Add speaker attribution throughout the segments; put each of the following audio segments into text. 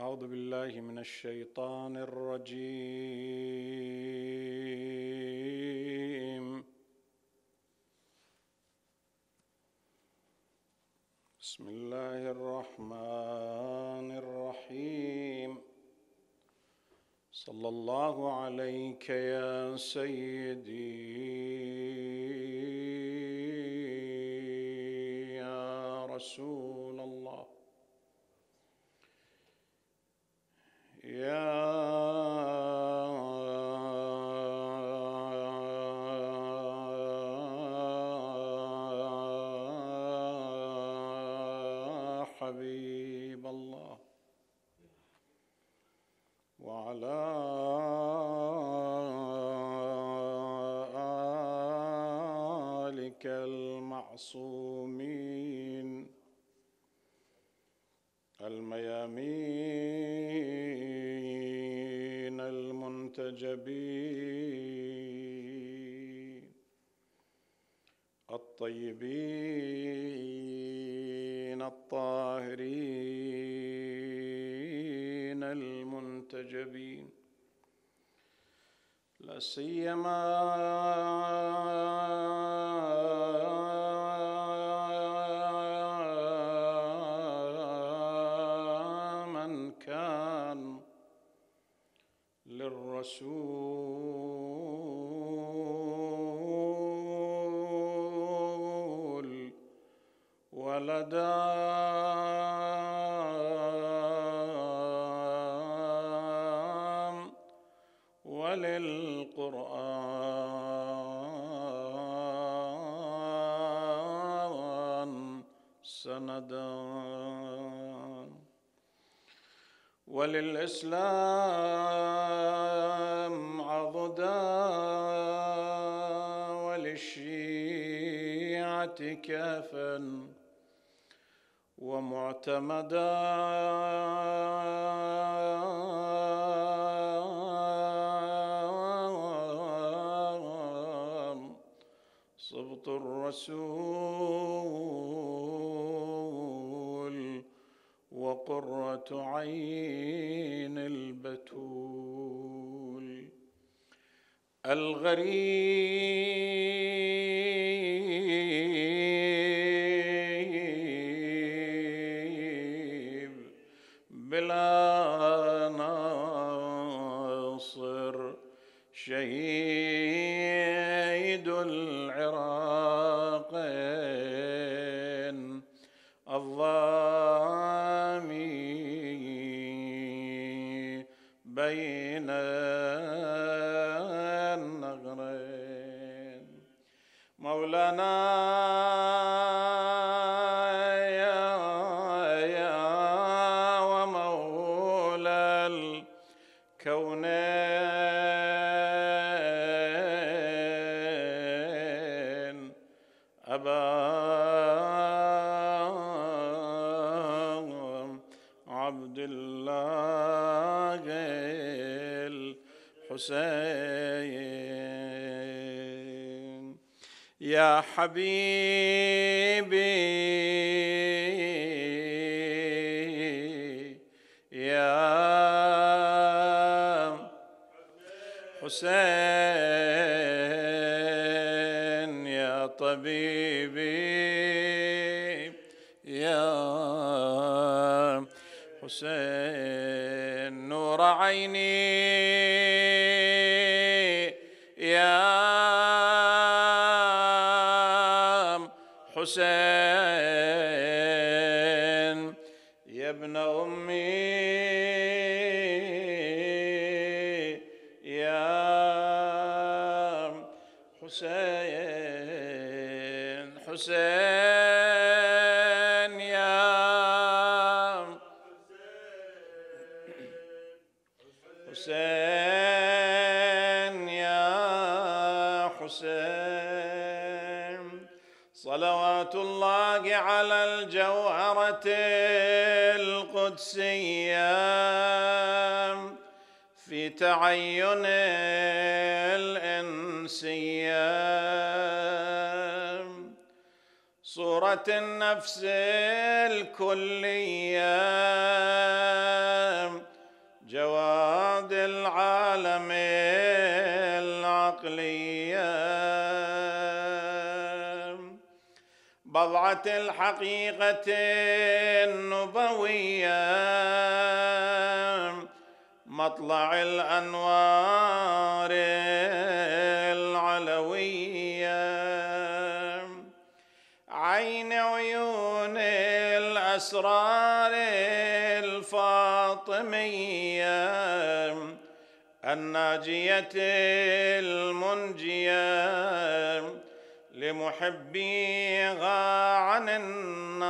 Speaker 1: أعوذ بالله من الشيطان الرجيم. بسم الله الرحمن الرحيم. صلى الله عليك يا سيدي. يا رسول وللإسلام عضدا وللشيعة كافا ومعتمدا صبط الرسول وقرة عين البتول الغريب يا حسين يا حسين يا حسين. صلوات الله على الجوهرة القدسية. في تعين النفس الكلية. جواد العالم العقلية. بضعة الحقيقة النبوية. مطلع الأنوار العلوية. الأسرار الفاطمية الناجية المنجية لمحبيها عن النار.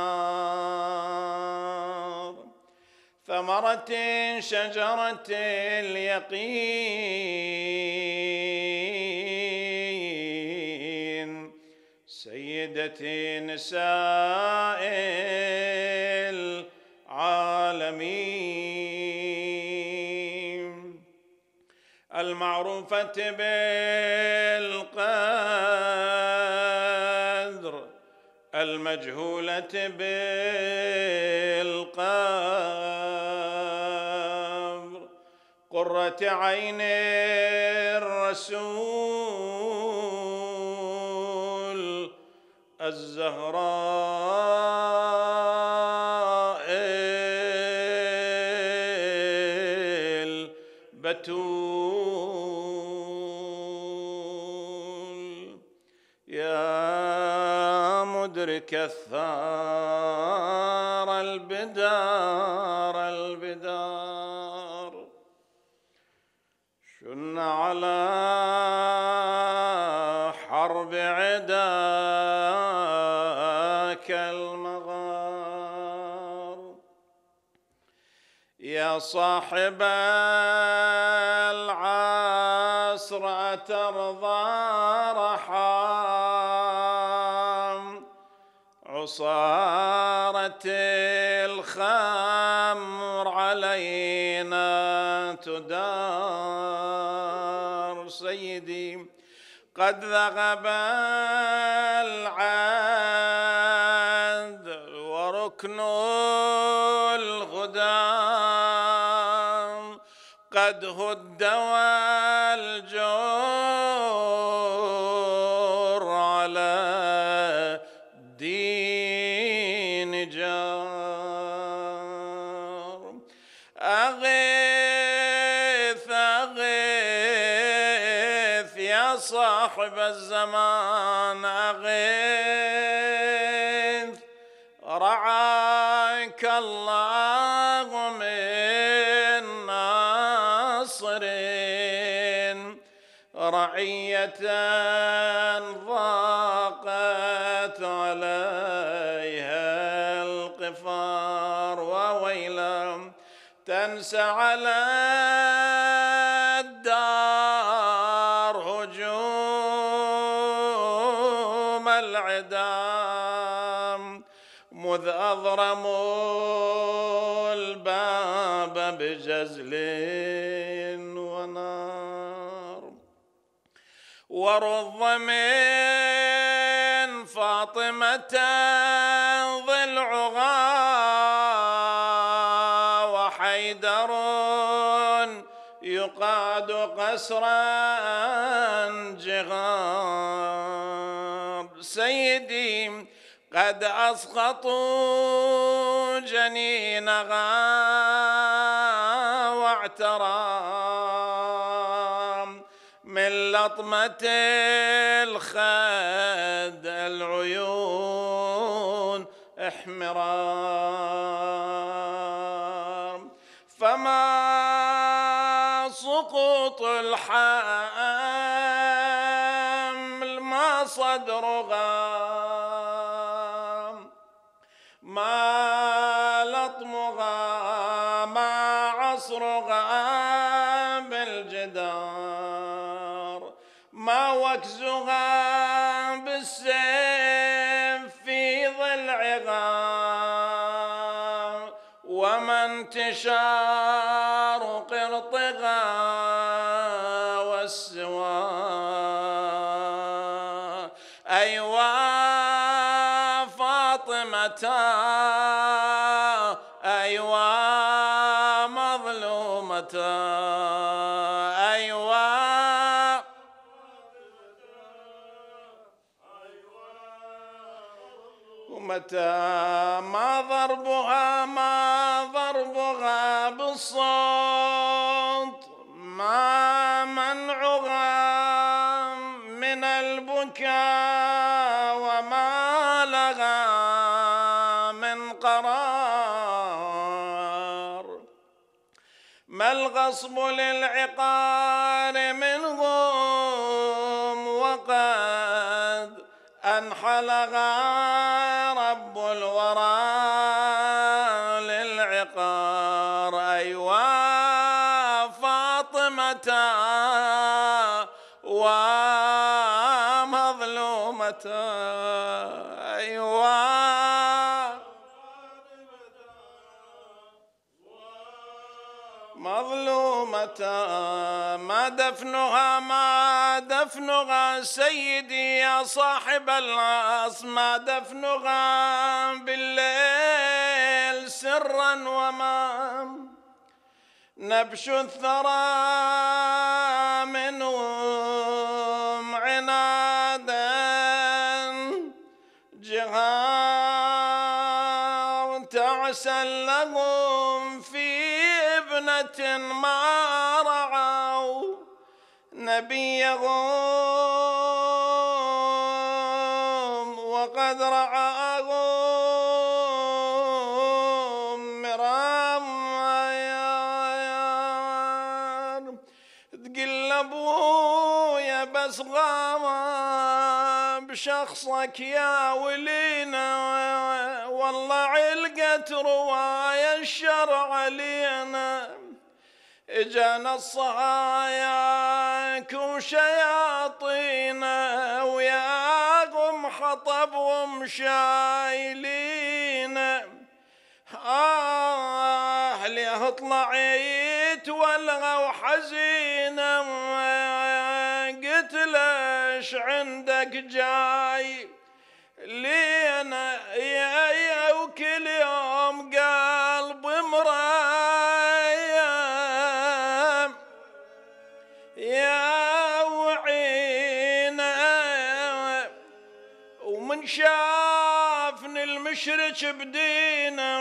Speaker 1: ثمرة شجرة اليقين. سيدة نساء العالمين. المعروفة بالقدر المجهولة بالقبر. قرة عين الرسول الزهراء. عصارة الخمر علينا تدار سيدي. قد ذهب العد وركن الغدام قد هد أضرموا الباب بجزل ونار. ورض من فاطمة ضلعها وحيدر يقاد قسرا جغار. سيدي قد أسقطوا جنينها واعترى من لطمة الخد العيون احمرار فما سقوط الحمل متى؟ ما ضربها ما ضربها بالصوت. ما منعها من البكاء وما لها من قرار. ما الغصب للعقار منهم وقد أنحلها دفنها ما دفنها سيدي يا صاحب العصر ما دفنها بالليل سرا وما نبش الثرى منهم عنادا. جهار تعسا لهم في ابنة ما نبيهم وقد رعاهم مرام تقلبوا يا بس غامة بشخصك يا ولينا. والله علقت رواية الشرع علينا اجانا الصهاياك وشياطينا وياهم حطب ومشايلينا آه ليه طلعيت والغى وحزينة قلت ليش عندك جاي؟ لينا يا يا وكل يوم شافني المشرك بدينا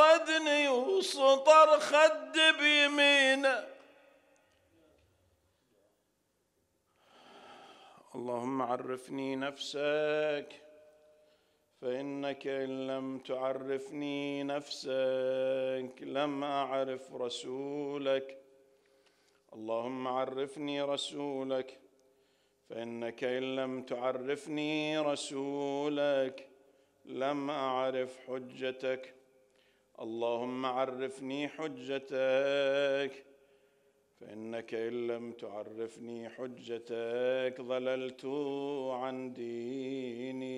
Speaker 1: ردني وسطر خد بيمينه. اللهم عرفني نفسك فإنك إن لم تعرفني نفسك لم أعرف رسولك. اللهم عرفني رسولك. فإنك إن لم تعرفني رسولك لم أعرف حجتك. اللهم عرفني حجتك. فإنك إن لم تعرفني حجتك ضللت عن ديني.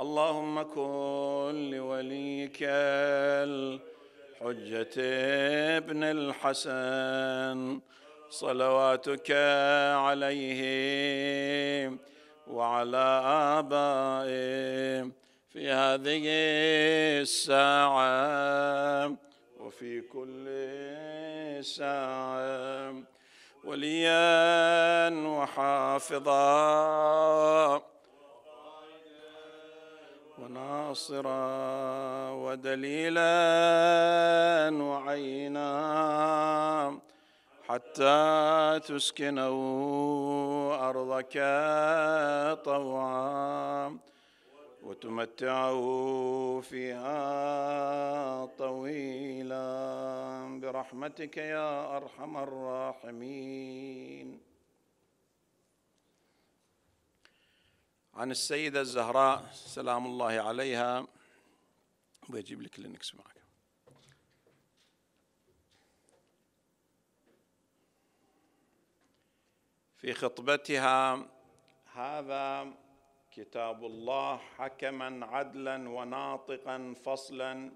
Speaker 1: اللهم كن لوليك الحجة ابن الحسن. صلواتك عليه وعلى آبائه في هذه الساعة وفي كل ساعة. وليا وحافظا. وناصرا. ودليلا وعينا. حتى تسكنوا أرضك طوعا وتمتعه فيها طويلا برحمتك يا أرحم الراحمين. عن السيدة الزهراء سلام الله عليها. بيجيب لك لينكس معك. في خطبتها هذا كتاب الله حكما عدلا وناطقا فصلا.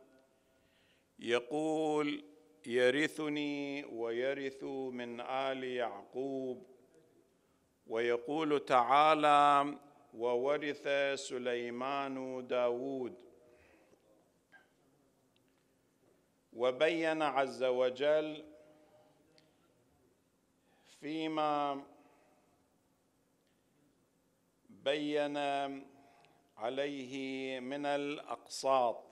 Speaker 1: يقول يرثني ويرث من آل يعقوب. ويقول تعالى وورث سليمان داود. وبين عز وجل فيما بين عليه من الأقساط.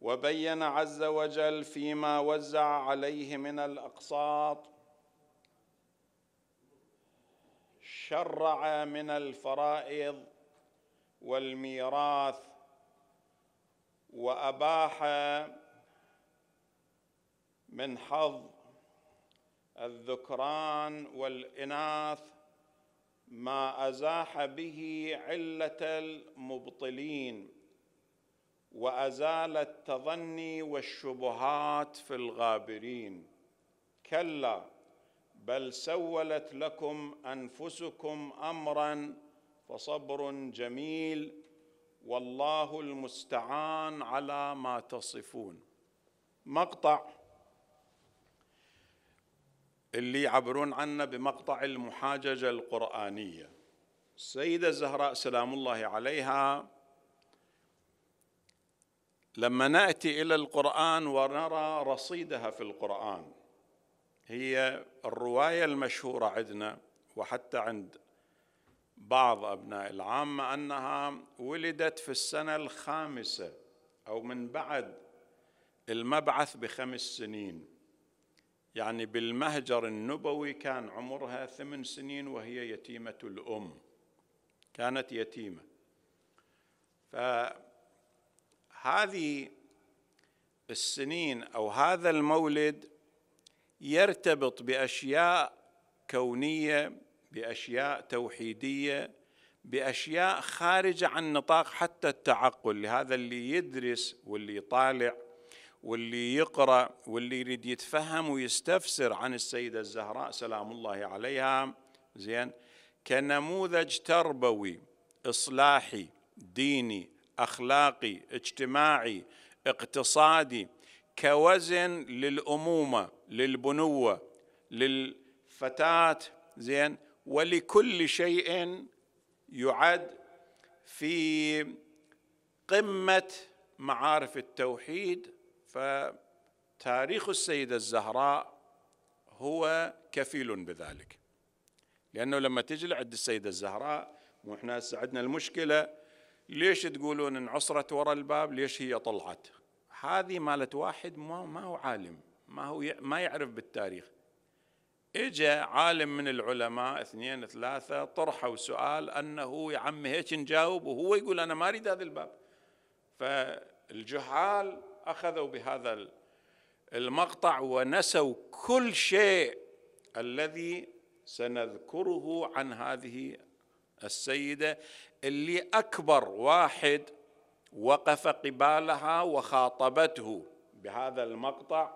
Speaker 1: وبين عز وجل فيما وزع عليه من الأقساط. شرع من الفرائض والميراث. وأباح من حظ الذكران والإناث ما أزاح به علة المبطلين وأزال التظني والشبهات في الغابرين. كلا بل سولت لكم أنفسكم امرا فصبر جميل والله المستعان على ما تصفون. مقطع. اللي يعبرون عنه بمقطع المحاججة القرآنية. السيده الزهراء سلام الله عليها لما نأتي إلى القرآن ونرى رصيدها في القرآن هي الرواية المشهورة عندنا وحتى عند بعض أبناء العامة أنها ولدت في السنة الخامسة أو من بعد المبعث بخمس سنين. يعني بالمهجر النبوي كان عمرها ثمان سنين وهي يتيمة الأم. كانت يتيمة. فهذه السنين أو هذا المولد يرتبط بأشياء كونية بأشياء توحيدية بأشياء خارجة عن نطاق حتى التعقل لهذا اللي يدرس واللي يطالع واللي يقرأ واللي يريد يتفهم ويستفسر عن السيدة الزهراء سلام الله عليها. زين. كنموذج تربوي إصلاحي ديني أخلاقي اجتماعي اقتصادي كوزن للأمومة للبنوة للفتاة. زين. ولكل شيء يعد في قمة معارف التوحيد فتاريخ السيدة الزهراء هو كفيل بذلك. لأنه لما تجي لعند السيدة الزهراء وإحنا عندنا المشكلة ليش تقولون إن عصرت وراء الباب؟ ليش هي طلعت؟ هذه مالت واحد ما, ما هو عالم ما هو ما يعرف بالتاريخ. اجى عالم من العلماء اثنين ثلاثة طرحوا سؤال أنه يا عم هيك نجاوب وهو يقول أنا ما أريد هذا الباب. فالجهال أخذوا بهذا المقطع ونسوا كل شيء الذي سنذكره عن هذه السيدة. اللي أكبر واحد وقف قبالها وخاطبته بهذا المقطع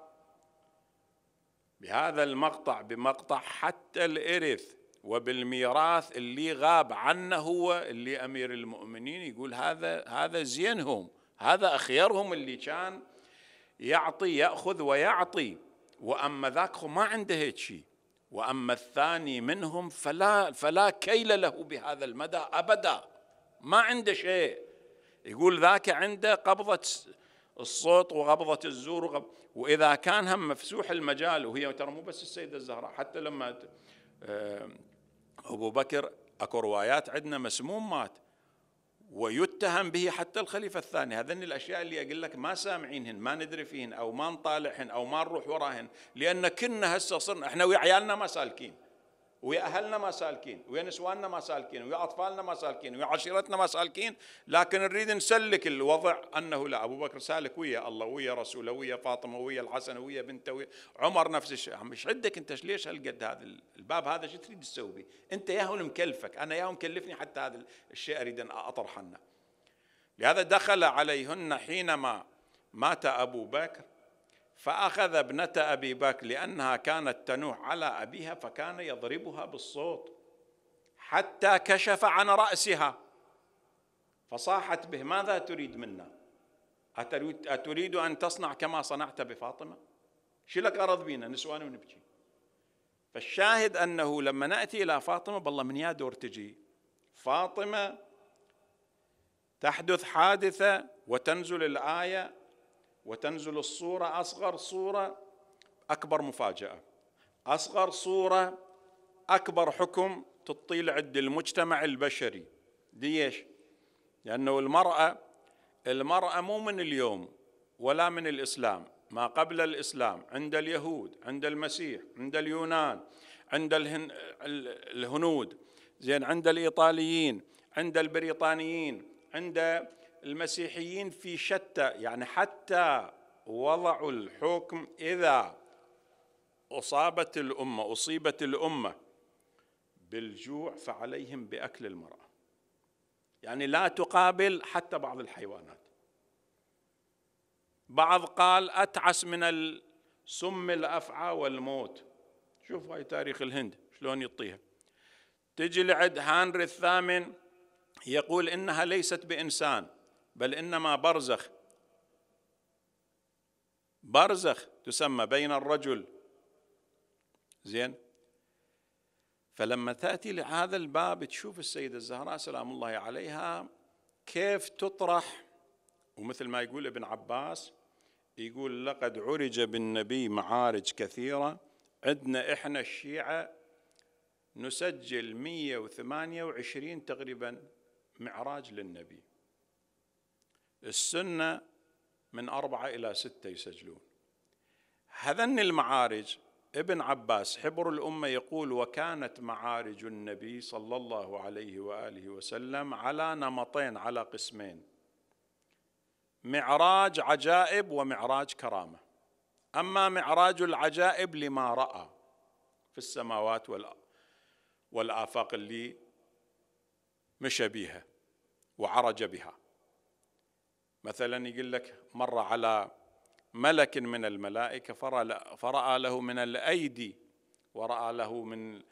Speaker 1: بهذا المقطع بمقطع حتى الإرث وبالميراث اللي غاب عنه هو اللي أمير المؤمنين يقول هذا هذا زينهم. هذا أخيرهم اللي كان يعطي يأخذ ويعطي. وأما ذاك ما عنده هيك شيء وأما الثاني منهم فلا فلا كيل له بهذا المدى أبدا. ما عنده شيء. يقول ذاك عنده قبضة الصوت وقبضة الزور وغب وإذا كان هم مفسوح المجال وهي ترى مو بس السيدة الزهراء حتى لما آه، أبو بكر أكو روايات عندنا مسموم مات. ويتهم به حتى الخليفة الثاني. هذين الأشياء اللي أقول لك ما سامعينهن ما ندري فيهن أو ما نطالعهن أو ما نروح وراهن لأن كنا هسه صرنا إحنا ويا عيالنا ما سالكين. ويا أهلنا ما سالكين ويا نسواننا ما سالكين ويا أطفالنا ما سالكين ويا عشيرتنا ما سالكين لكن نريد نسلك الوضع أنه لا أبو بكر سالك ويا الله ويا رسوله ويا فاطمة ويا الحسن ويا بنته ويا عمر نفس الشيء. مش عندك أنت؟ ليش هالقد هذا؟ الباب هذا شو تريد تسوي؟ به أنت ياهو مكلفك أنا ياهو مكلفني حتى هذا الشيء أريد أن أطرح عنه لهذا دخل عليهن حينما مات أبو بكر فأخذ ابنة أبي بكر لأنها كانت تنوح على أبيها فكان يضربها بالصوت حتى كشف عن رأسها. فصاحت به ماذا تريد منا؟ أتريد أن تصنع كما صنعت بفاطمة؟ شو لك أرض بينا؟ نسوان ونبكي. فالشاهد أنه لما نأتي إلى فاطمة بالله من يا دور تجي. فاطمة تحدث حادثة وتنزل الآية وتنزل الصورة أصغر صورة أكبر مفاجأة. أصغر صورة أكبر حكم تطيل عند المجتمع البشري. ليش لأنه المرأة المرأة مو من اليوم ولا من الإسلام. ما قبل الإسلام عند اليهود عند المسيح عند اليونان عند الهن الهنود. زين عند الإيطاليين عند البريطانيين عند المسيحيين في شتى يعني حتى وضعوا الحكم إذا أصابت الأمة أصيبت الأمة بالجوع فعليهم بأكل المرأة. يعني لا تقابل حتى بعض الحيوانات. بعض قال أتعس من السم الأفعى والموت. شوف هاي تاريخ الهند شلون يطيها. تجي لعد هانري الثامن يقول إنها ليست بإنسان. بل إنما برزخ. برزخ تسمى بين الرجل. زين؟ فلما تأتي لهذا الباب تشوف السيدة الزهراء سلام الله عليها كيف تطرح. ومثل ما يقول ابن عباس يقول لقد عرج بالنبي معارج كثيرة. عندنا إحنا الشيعة نسجل 128 تقريبا معراج للنبي. السنة من أربعة إلى ستة يسجلون. هذن المعارج ابن عباس حبر الأمة يقول وكانت معارج النبي صلى الله عليه وآله وسلم على نمطين على قسمين معراج عجائب ومعراج كرامة. أما معراج العجائب لما رأى في السماوات والآفاق اللي مشى بها وعرج بها. مثلا يقول لك مر على ملك من الملائكة فرأى له من الأيدي ورأى له من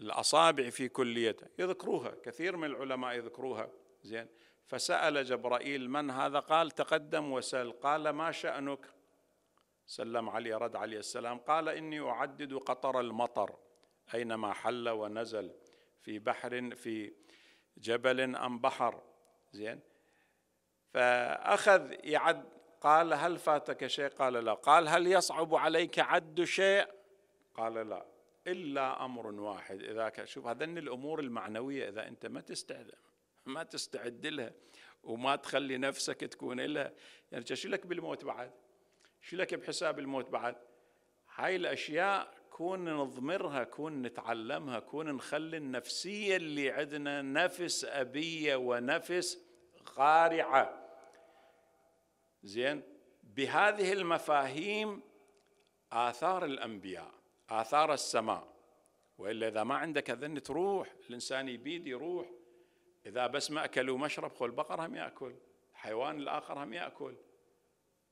Speaker 1: الأصابع في كليته. يذكروها كثير من العلماء يذكروها. زين. فسأل جبرائيل من هذا؟ قال تقدم وسل قال ما شأنك؟ سلم عليه رد عليه السلام. قال إني أعدد قطر المطر أينما حل ونزل في بحر في جبل أم بحر. زين. فأخذ يعد قال هل فاتك شيء؟ قال لا. قال هل يصعب عليك عد شيء؟ قال لا. إلا أمر واحد. إذا شوف هذن الأمور المعنوية. إذا أنت ما تستعد ما تستعد لها وما تخلي نفسك تكون لها يعني شو لك بالموت بعد؟ شو لك بحساب الموت بعد؟ هاي الأشياء كون نضمرها كون نتعلمها كون نخلي النفسية اللي عندنا نفس أبية ونفس قارعة زين؟ بهذه المفاهيم آثار الأنبياء آثار السماء. وإلا إذا ما عندك أذن تروح الإنسان يبيد يروح. إذا بس ما أكل ومشرب خو البقر هم يأكل الحيوان الآخر هم يأكل.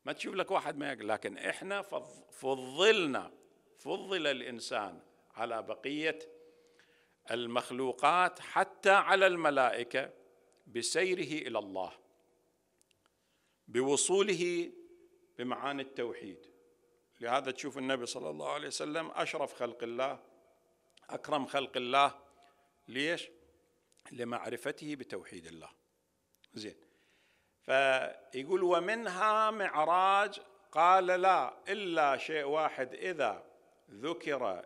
Speaker 1: ما تشوف لك واحد ما يأكل. لكن إحنا فضلنا فضل الإنسان على بقية المخلوقات حتى على الملائكة بسيره إلى الله. بوصوله بمعاني التوحيد. لهذا تشوف النبي صلى الله عليه وسلم أشرف خلق الله أكرم خلق الله. ليش؟ لمعرفته بتوحيد الله. زين. فيقول ومنها معراج. قال لا إلا شيء واحد. إذا ذكر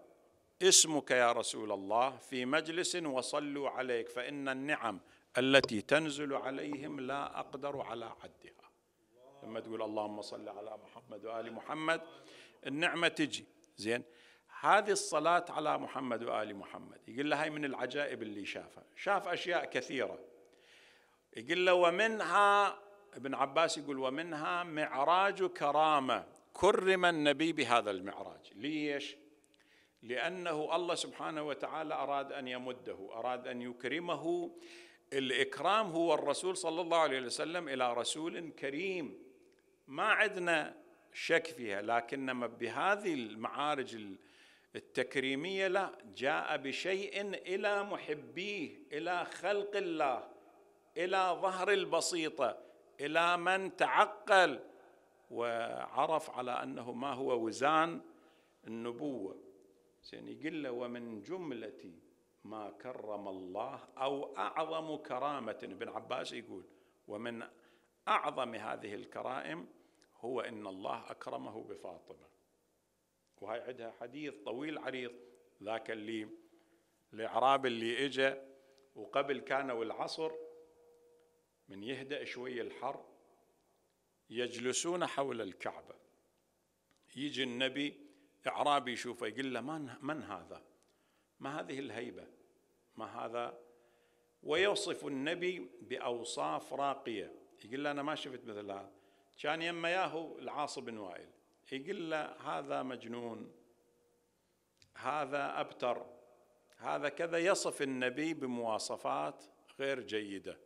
Speaker 1: اسمك يا رسول الله في مجلس وصلوا عليك فإن النعم التي تنزل عليهم لا أقدر على عدها. لما تقول اللهم صل على محمد وآل محمد النعمة تجي. زين؟ هذه الصلاة على محمد وآل محمد. يقول له هاي من العجائب اللي شافها. شاف أشياء كثيرة. يقول له ومنها ابن عباس يقول ومنها معراج كرامة. كرم النبي بهذا المعراج. ليش؟ لأنه الله سبحانه وتعالى أراد أن يمده أراد أن يكرمه. الإكرام هو الرسول صلى الله عليه وسلم إلى رسول كريم. ما عندنا شك فيها لكنما بهذه المعارج التكريمية لا جاء بشيء إلى محبيه إلى خلق الله إلى ظهر البسيطة إلى من تعقل وعرف على أنه ما هو وزان النبوة. زين يقول له ومن جملة ما كرم الله أو أعظم كرامة ابن عباس يقول ومن أعظم هذه الكرائم هو إن الله أكرمه بفاطمة. وهي عندها حديث طويل عريض ذاك اللي الإعراب اللي إجا وقبل كانوا العصر من يهدأ شوية الحر يجلسون حول الكعبة. يجي النبي إعرابي يشوفه يقول له من, من هذا؟ ما هذه الهيبة؟ ما هذا؟ ويوصف النبي بأوصاف راقية. يقول له أنا ما شفت مثل هذا. كان يما ياهو العاص بن وائل. يقول له هذا مجنون هذا أبتر هذا كذا يصف النبي بمواصفات غير جيدة.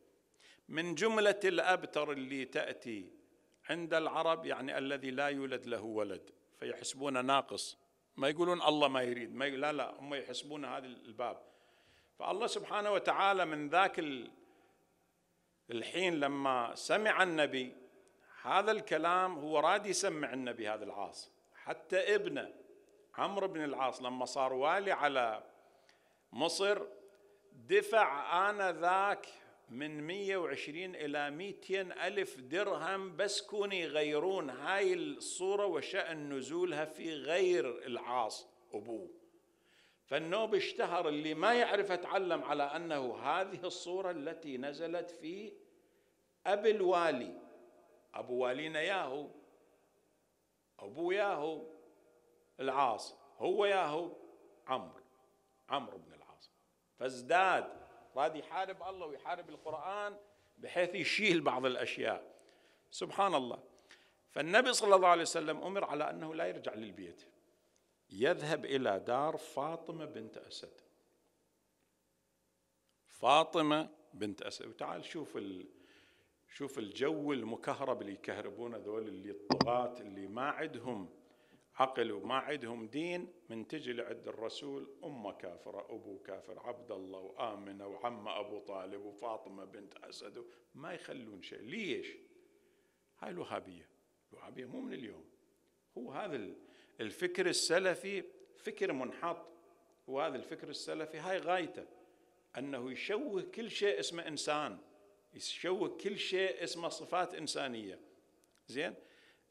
Speaker 1: من جملة الأبتر اللي تأتي عند العرب يعني الذي لا يولد له ولد فيحسبونه ناقص. ما يقولون الله ما يريد ما لا لا هم يحسبون هذا الباب. فالله سبحانه وتعالى من ذاك الحين لما سمع النبي هذا الكلام هو راد يسمع النبي هذا العاص. حتى ابنه عمرو بن العاص لما صار والي على مصر دفع آنذاك من 120 إلى 200 ألف درهم بس كون يغيرون هاي الصورة وشأن نزولها في غير العاص أبوه. فالنوب اشتهر اللي ما يعرف اتعلم على أنه هذه الصورة التي نزلت في أبي الوالي. أبو والينا ياهو أبو ياهو العاص هو ياهو عمرو عمرو بن العاص. فازداد راد يحارب الله ويحارب القرآن بحيث يشيل بعض الأشياء. سبحان الله. فالنبي صلى الله عليه وسلم أمر على أنه لا يرجع للبيت. يذهب إلى دار فاطمة بنت أسد. فاطمة بنت أسد. وتعال شوف ال... شوف الجو المكهرب اللي يكهربون هذول اللي الطغاة اللي ما عندهم عقل وما عندهم دين من تجي لعند الرسول أمة كافرة أبو كافر عبد الله وآمنة وعم أبو طالب وفاطمة بنت أسد ما يخلون شيء. ليش؟ هاي الوهابية الوهابية مو من اليوم. هو هذا الفكر السلفي فكر منحط وهذا الفكر السلفي هاي غايته أنه يشوه كل شيء اسمه إنسان. يشوه كل شيء اسمه صفات إنسانية. زين؟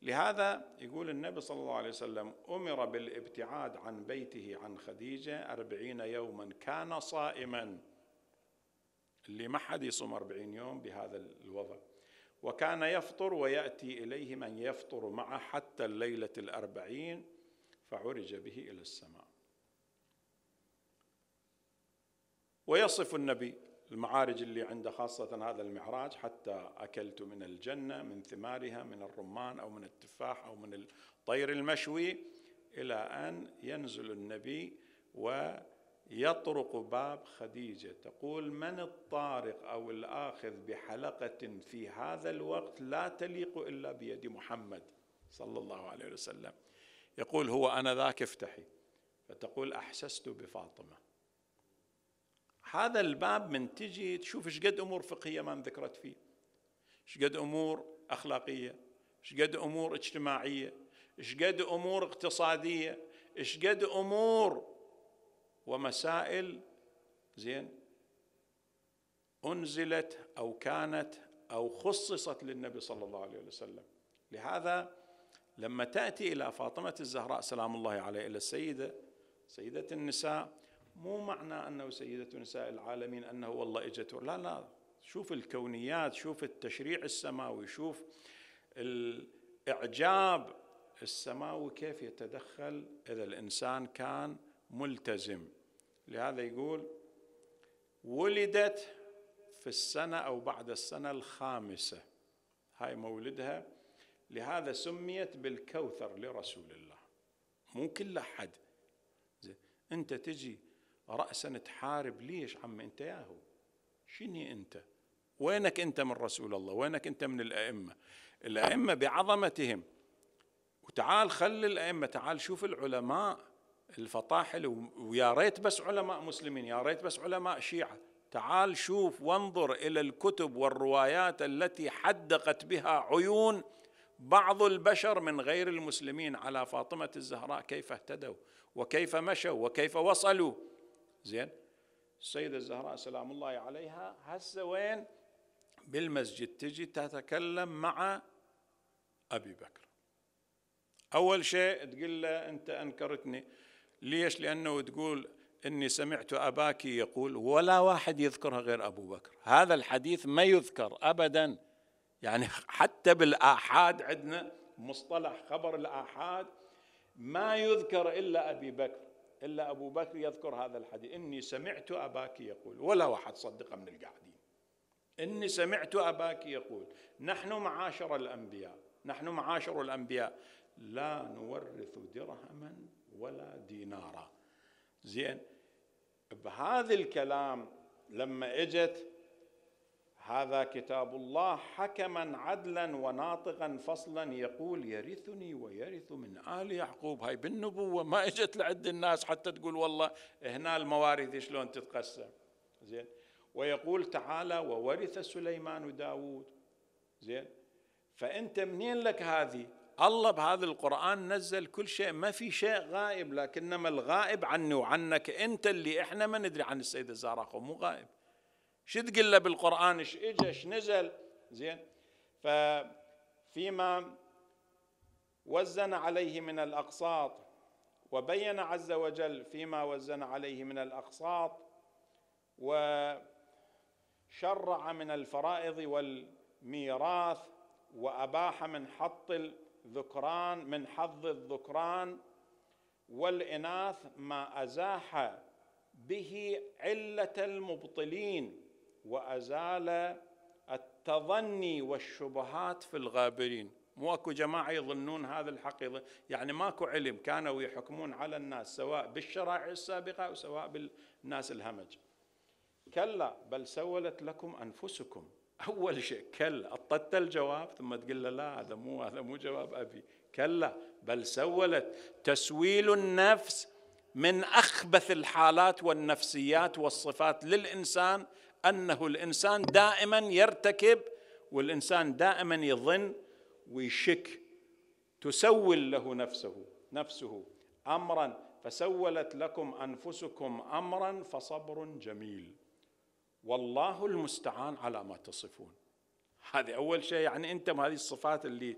Speaker 1: لهذا يقول النبي صلى الله عليه وسلم أمر بالابتعاد عن بيته عن خديجة أربعين يوما. كان صائما. اللي ما حد يصوم أربعين يوم بهذا الوضع. وكان يفطر ويأتي إليه من يفطر معه حتى الليلة الأربعين فعرج به إلى السماء. ويصف النبي المعارج اللي عنده خاصة هذا المعراج حتى أكلت من الجنة من ثمارها من الرمان أو من التفاح أو من الطير المشوي إلى أن ينزل النبي ويطرق باب خديجة. تقول من الطارق أو الآخذ بحلقة في هذا الوقت لا تليق إلا بيد محمد صلى الله عليه وسلم. يقول هو أنا ذاك افتحي. فتقول أحسست بفاطمة. هذا الباب من تجي تشوف إيش قد أمور فقهية ما ذكرت فيه. إيش قد أمور أخلاقية إيش قد أمور اجتماعية إيش قد أمور اقتصادية إيش قد أمور ومسائل. زين. أنزلت أو كانت أو خصصت للنبي صلى الله عليه وسلم. لهذا لما تأتي إلى فاطمة الزهراء سلام الله عليها إلى السيدة سيدة النساء مو معنى أنه سيدة نساء العالمين أنه والله إجت لا لا. شوف الكونيات شوف التشريع السماوي شوف الإعجاب السماوي كيف يتدخل إذا الإنسان كان ملتزم. لهذا يقول ولدت في السنة أو بعد السنة الخامسة. هاي مولدها. لهذا سميت بالكوثر لرسول الله. مو كل أحد. أنت تجي رأسا تحارب ليش عم أنت ياهو شني أنت؟ وينك أنت من رسول الله؟ وينك أنت من الأئمة؟ الأئمة بعظمتهم. وتعال خلي الأئمة تعال شوف العلماء الفطاحل ويا ريت بس علماء مسلمين يا ريت بس علماء شيعة. تعال شوف وانظر إلى الكتب والروايات التي حدقت بها عيون بعض البشر من غير المسلمين على فاطمة الزهراء كيف اهتدوا؟ وكيف مشوا؟ وكيف وصلوا؟ زين. السيدة الزهراء سلام الله عليها هسه وين؟ بالمسجد تجي تتكلم مع أبي بكر. أول شيء تقول له أنت أنكرتني. ليش؟ لأنه تقول إني سمعت أباك يقول ولا واحد يذكرها غير أبو بكر. هذا الحديث ما يذكر أبدا. يعني حتى بالآحاد عندنا مصطلح خبر الآحاد ما يذكر إلا أبي بكر. إلا أبو بكر يذكر هذا الحديث. إني سمعت أباك يقول ولا واحد صدقه من القاعدين. إني سمعت أباك يقول نحن معاشر الأنبياء نحن معاشر الأنبياء. لا نورث درهما ولا دينارا. زين بهذا الكلام لما إجت هذا كتاب الله حكما عدلا وناطقا فصلا يقول يرثني ويرث من آل يعقوب. هاي بالنبوة ما إجت لعند الناس حتى تقول والله هنا المواريث شلون تتقسم. زين. ويقول تعالى وورث سليمان داود زين. فأنت منين لك هذه؟ الله بهذا القرآن نزل كل شيء. ما في شيء غائب لكنما الغائب عني وعنك أنت اللي إحنا ما ندري عن السيد الزهراء مو غائب. شو تقول له بالقرآن إيش اجى إيش نزل؟ زين. ففيما وزن عليه من الأقساط وبين عز وجل فيما وزن عليه من الأقساط وشرع من الفرائض والميراث وأباح من حط الذكران من حظ الذكران والإناث ما أزاح به علة المبطلين. وأزال التظني والشبهات في الغابرين. مو اكو جماعة يظنون هذا الحق يعني ماكو علم كانوا يحكمون على الناس سواء بالشرائع السابقة أو سواء بالناس الهمج. كلا بل سولت لكم أنفسكم. أول شيء كلا. اطت الجواب ثم تقول له لا هذا مو هذا مو جواب أبي. كلا. بل سولت. تسويل النفس من أخبث الحالات والنفسيات والصفات للإنسان أنه الإنسان دائما يرتكب والإنسان دائما يظن ويشك. تسول له نفسه نفسه امرا فسولت لكم أنفسكم امرا فصبر جميل. والله المستعان على ما تصفون. هذه أول شيء يعني أنت هذه الصفات اللي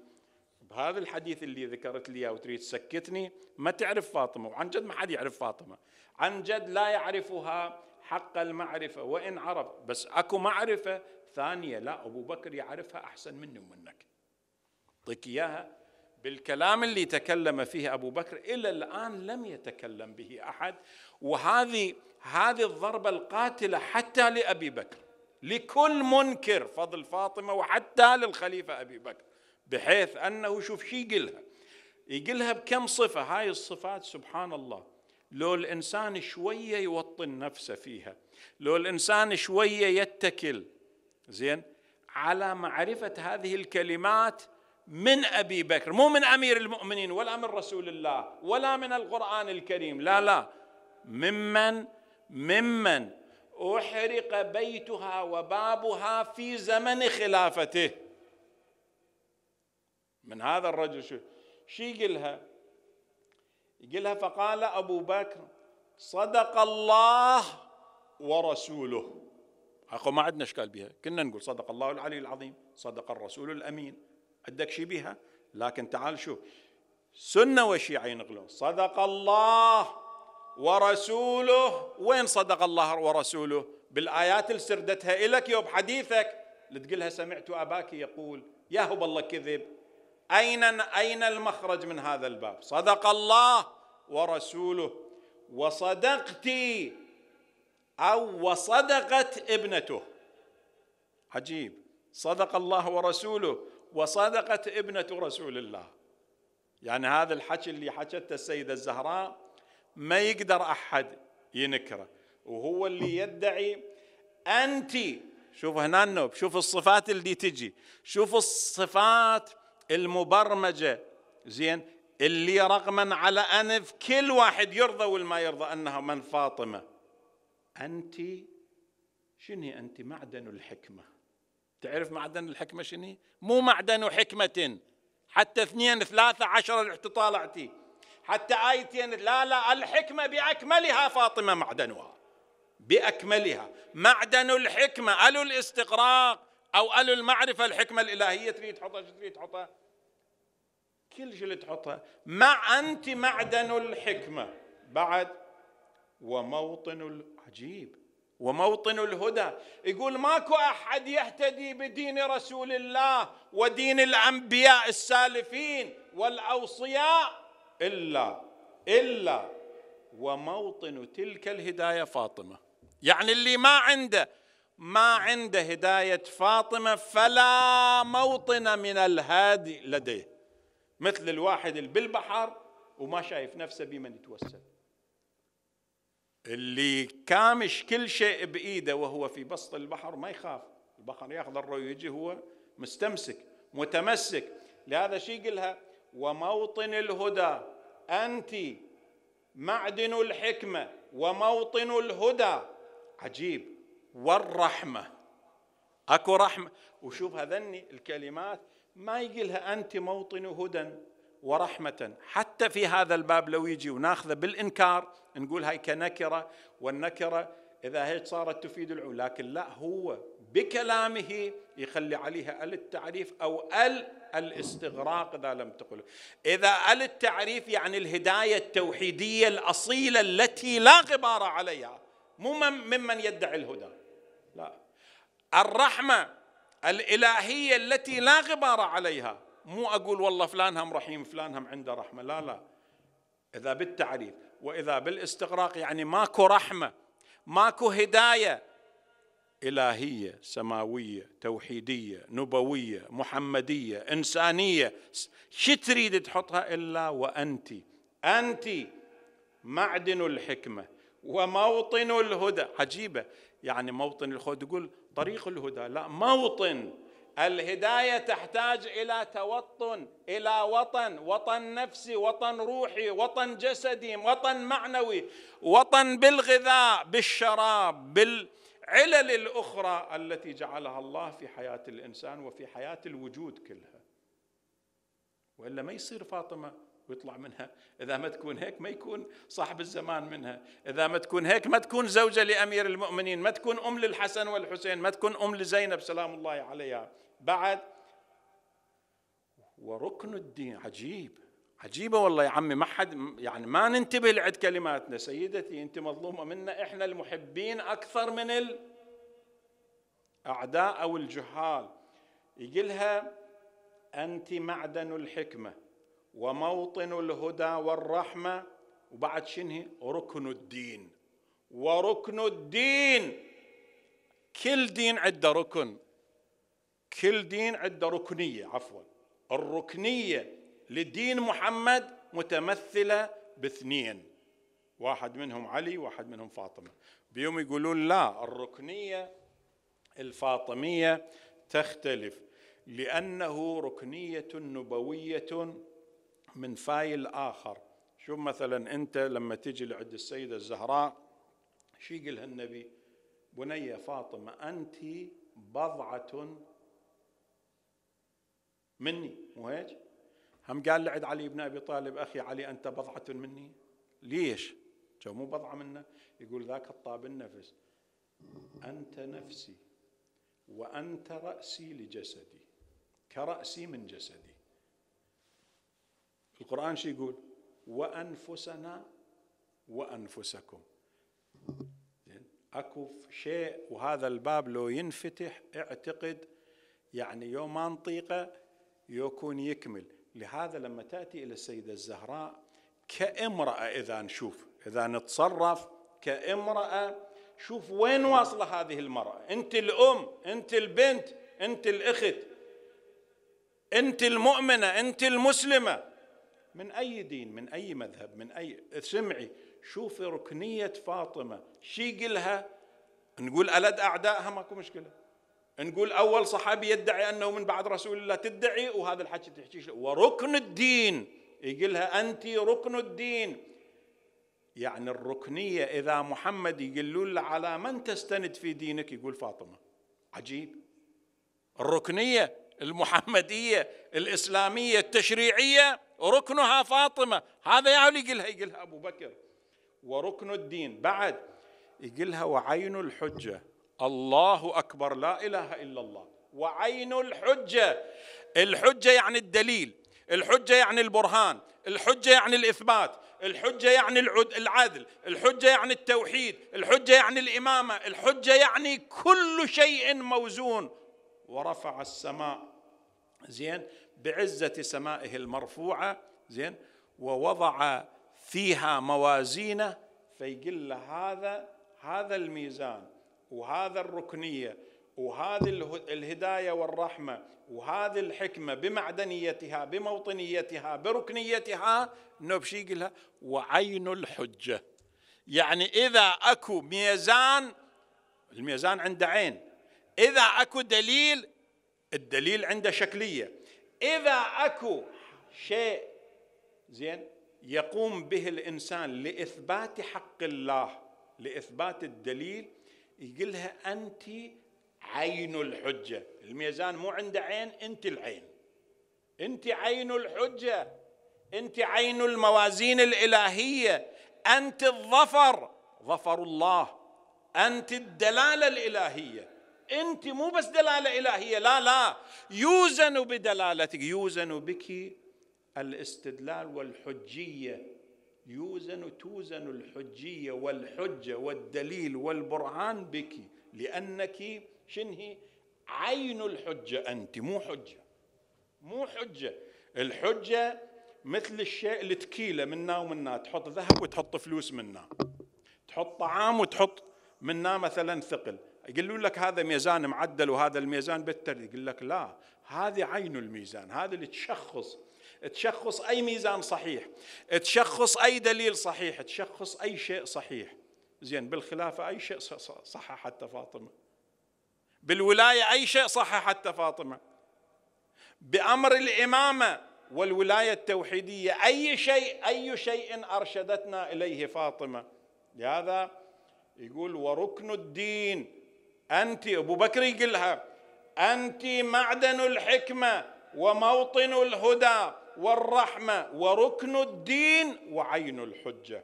Speaker 1: بهذا الحديث اللي ذكرت لي وتريد تسكتني ما تعرف فاطمة وعن جد ما حد يعرف فاطمة. عن جد لا يعرفها حق المعرفة وإن عرف بس أكو معرفة ثانية لا أبو بكر يعرفها أحسن مني ومنك. أعطيك إياها. بالكلام اللي تكلم فيه أبو بكر إلى الآن لم يتكلم به أحد وهذه هذه الضربة القاتلة حتى لأبي بكر لكل منكر فضل فاطمة وحتى للخليفة أبي بكر بحيث أنه شوف شي يقلها. يقلها بكم صفة؟ هاي الصفات سبحان الله. لو الإنسان شوية يوطن نفسه فيها لو الإنسان شوية يتكل زين؟ على معرفة هذه الكلمات من أبي بكر مو من أمير المؤمنين ولا من رسول الله ولا من القرآن الكريم لا لا. ممن ممن أحرق بيتها وبابها في زمن خلافته. من هذا الرجل شو شو يقولها يقولها فقال أبو بكر صدق الله ورسوله. أخو ما عندنا إشكال بها كنا نقول صدق الله العلي العظيم صدق الرسول الأمين. عندك شي بها لكن تعال شوف. سنة وشيعة ينقلون صدق الله ورسوله. وين صدق الله ورسوله؟ بالآيات اللي سردتها إلك يوم حديثك. لتقلها سمعت أباك يقول يا هو بالله كذب. أين أين المخرج من هذا الباب؟ صدق الله ورسوله. وصدقت أو وصدقت ابنته. عجيب. صدق الله ورسوله وصدقت ابنة رسول الله. يعني هذا الحكي اللي حكته السيدة الزهراء ما يقدر أحد ينكره. وهو اللي يدعي أنت شوف هنا النوب شوف الصفات اللي تجي. شوف الصفات المبرمجة. زين اللي رغما على أنف كل واحد يرضى والما يرضى أنها من فاطمة. أنت شنو أنت معدن الحكمة؟ تعرف معدن الحكمة شنو مو معدن حكمة. حتى اثنين ثلاثة رحت طالعتي. حتى آيتين لا لا الحكمة بأكملها فاطمة معدنها. بأكملها. معدن الحكمة ألو الاستقراق. أو ألو المعرفة الحكمة الإلهية تريد تحطها شو تريد تحطها؟ كل شيء اللي تحطها. مع أنت معدن الحكمة. بعد وموطن عجيب وموطن الهدى. يقول ماكو أحد يهتدي بدين رسول الله ودين الأنبياء السالفين والأوصياء إلا إلا. وموطن تلك الهداية فاطمة. يعني اللي ما عنده ما عنده هداية فاطمة فلا موطن من الهادي لديه. مثل الواحد اللي بالبحر وما شايف نفسه بمن يتوسل. اللي كامش كل شيء بإيده وهو في بسط البحر ما يخاف. البحر ياخذ الرو يجي هو مستمسك متمسك. لهذا شيء يقولها؟ وموطن الهدى. أنت معدن الحكمة وموطن الهدى. عجيب. والرحمة. أكو رحمة. وشوف هذني الكلمات ما يقولها أنت موطن هدى ورحمة. حتى في هذا الباب لو يجي وناخذه بالإنكار نقول هاي كنكرة والنكرة إذا هيك صارت تفيد العلو لكن لا هو بكلامه يخلي عليها ال التعريف أو ال الاستغراق إذا لم تقل إذا ال التعريف يعني الهداية التوحيدية الأصيلة التي لا غبار عليها مو ممن يدعي الهدى. لا. الرحمة الإلهية التي لا غبار عليها. مو أقول والله فلان هم رحيم فلان هم عنده رحمة. لا لا. إذا بالتعريف وإذا بالاستغراق يعني ماكو رحمة ماكو هداية. إلهية سماوية توحيدية نبوية محمدية إنسانية. شو تريد تحطها إلا وأنت. أنت معدن الحكمة وموطن الهدى. عجيبة. يعني موطن الهدى يقول طريق الهدى. لا موطن. الهداية تحتاج إلى توطن إلى وطن وطن نفسي وطن روحي وطن جسدي وطن معنوي وطن بالغذاء بالشراب بالعلل الأخرى التي جعلها الله في حياة الإنسان وفي حياة الوجود كلها. وإلا ما يصير فاطمة؟ ويطلع منها. إذا ما تكون هيك ما يكون صاحب الزمان منها. إذا ما تكون هيك ما تكون زوجة لأمير المؤمنين. ما تكون أم للحسن والحسين. ما تكون أم لزينب سلام الله عليها. بعد وركن الدين. عجيب. عجيبة والله يا عمي. ما حد يعني ما ننتبه لعد كلماتنا. سيدتي أنت مظلومة منا. إحنا المحبين أكثر من الأعداء أو الجهال. يقولها أنت معدن الحكمة. وموطن الهدى والرحمة. وبعد شنو ركن الدين. وركن الدين. كل دين عنده ركن. كل دين عنده ركنية عفوا. الركنية لدين محمد متمثلة باثنين. واحد منهم علي واحد منهم فاطمة. بيوم يقولون لا الركنية الفاطمية تختلف. لأنه ركنية نبوية من فايل آخر. شوف مثلا أنت لما تجي لعند السيدة الزهراء شو يقول النبي؟ بنيه فاطمة أنت بضعة مني. مو هيك؟ هم قال لعد علي بن أبي طالب أخي علي أنت بضعة مني؟ ليش؟ جو مو بضعة منا يقول ذاك الطاب النفس. أنت نفسي وأنت رأسي لجسدي. كرأسي من جسدي. القرآن شو يقول؟ وأنفسنا وأنفسكم. أكو شيء وهذا الباب لو ينفتح اعتقد يعني يوم ما نطيقه يكون يكمل. لهذا لما تأتي إلى السيدة الزهراء كامرأة إذا نشوف إذا نتصرف كامرأة شوف وين واصلة هذه المرأة. أنت الأم أنت البنت أنت الأخت أنت المؤمنة أنت المسلمة. من أي دين من أي مذهب من أي سمعي شوفي ركنية فاطمة. شي قلها نقول ألد أعدائها ماكو مشكلة. نقول أول صحابي يدعي أنه من بعد رسول الله تدعي وهذا الحكي تحكي وركن الدين. يقولها أنت ركن الدين. يعني الركنية إذا محمد يقولون له على من تستند في دينك؟ يقول فاطمة. عجيب. الركنية المحمدية الإسلامية التشريعية ركنها فاطمة. هذا يا يقولها يقولها أبو بكر. وركن الدين بعد يقولها وعين الحجة. الله أكبر لا إله إلا الله. وعين الحجة. الحجة يعني الدليل الحجة يعني البرهان الحجة يعني الإثبات الحجة يعني العدل الحجة يعني التوحيد الحجة يعني الإمامة الحجة يعني كل شيء موزون. ورفع السماء. زين؟ بعزة سمائه المرفوعة زين ووضع فيها موازينه فيقول له هذا هذا الميزان وهذا الركنية وهذه الهداية والرحمة وهذه الحكمة بمعدنيتها بموطنيتها بركنيتها نبشي يقولها وعين الحجة. يعني إذا أكو ميزان الميزان عنده عين. إذا أكو دليل الدليل عنده شكلية. إذا أكو شيء زين يقوم به الإنسان لإثبات حق الله لإثبات الدليل يقولها أنت عين الحجة. الميزان مو عنده عين أنت العين. أنت عين الحجة. أنت عين الموازين الإلهية. أنت الظفر. ظفر الله. أنت الدلالة الإلهية. انت مو بس دلاله الهيه لا لا. يوزن بدلالتك يوزن بك الاستدلال والحجيه يوزن توزن الحجيه والحجه والدليل والبرهان بك لانك شنهي عين الحجه انت مو حجه مو حجه الحجه مثل الشيء اللي تكيله منا ومنا تحط ذهب وتحط فلوس منا تحط طعام وتحط منا مثلا ثقل. يقولوا لك هذا ميزان معدل وهذا الميزان بالتر يقول لك لا هذه عين الميزان هذا اللي تشخص. تشخص أي ميزان صحيح. تشخص أي دليل صحيح. تشخص أي شيء صحيح. زين بالخلافة أي شيء صح حتى فاطمة. بالولاية أي شيء صح حتى فاطمة. بأمر الإمامة والولاية التوحيدية أي شيء أي شيء أرشدتنا إليه فاطمة. لهذا يقول وركن الدين. أنت أبو بكر يقولها أنت معدن الحكمة وموطن الهدى والرحمة وركن الدين وعين الحجة.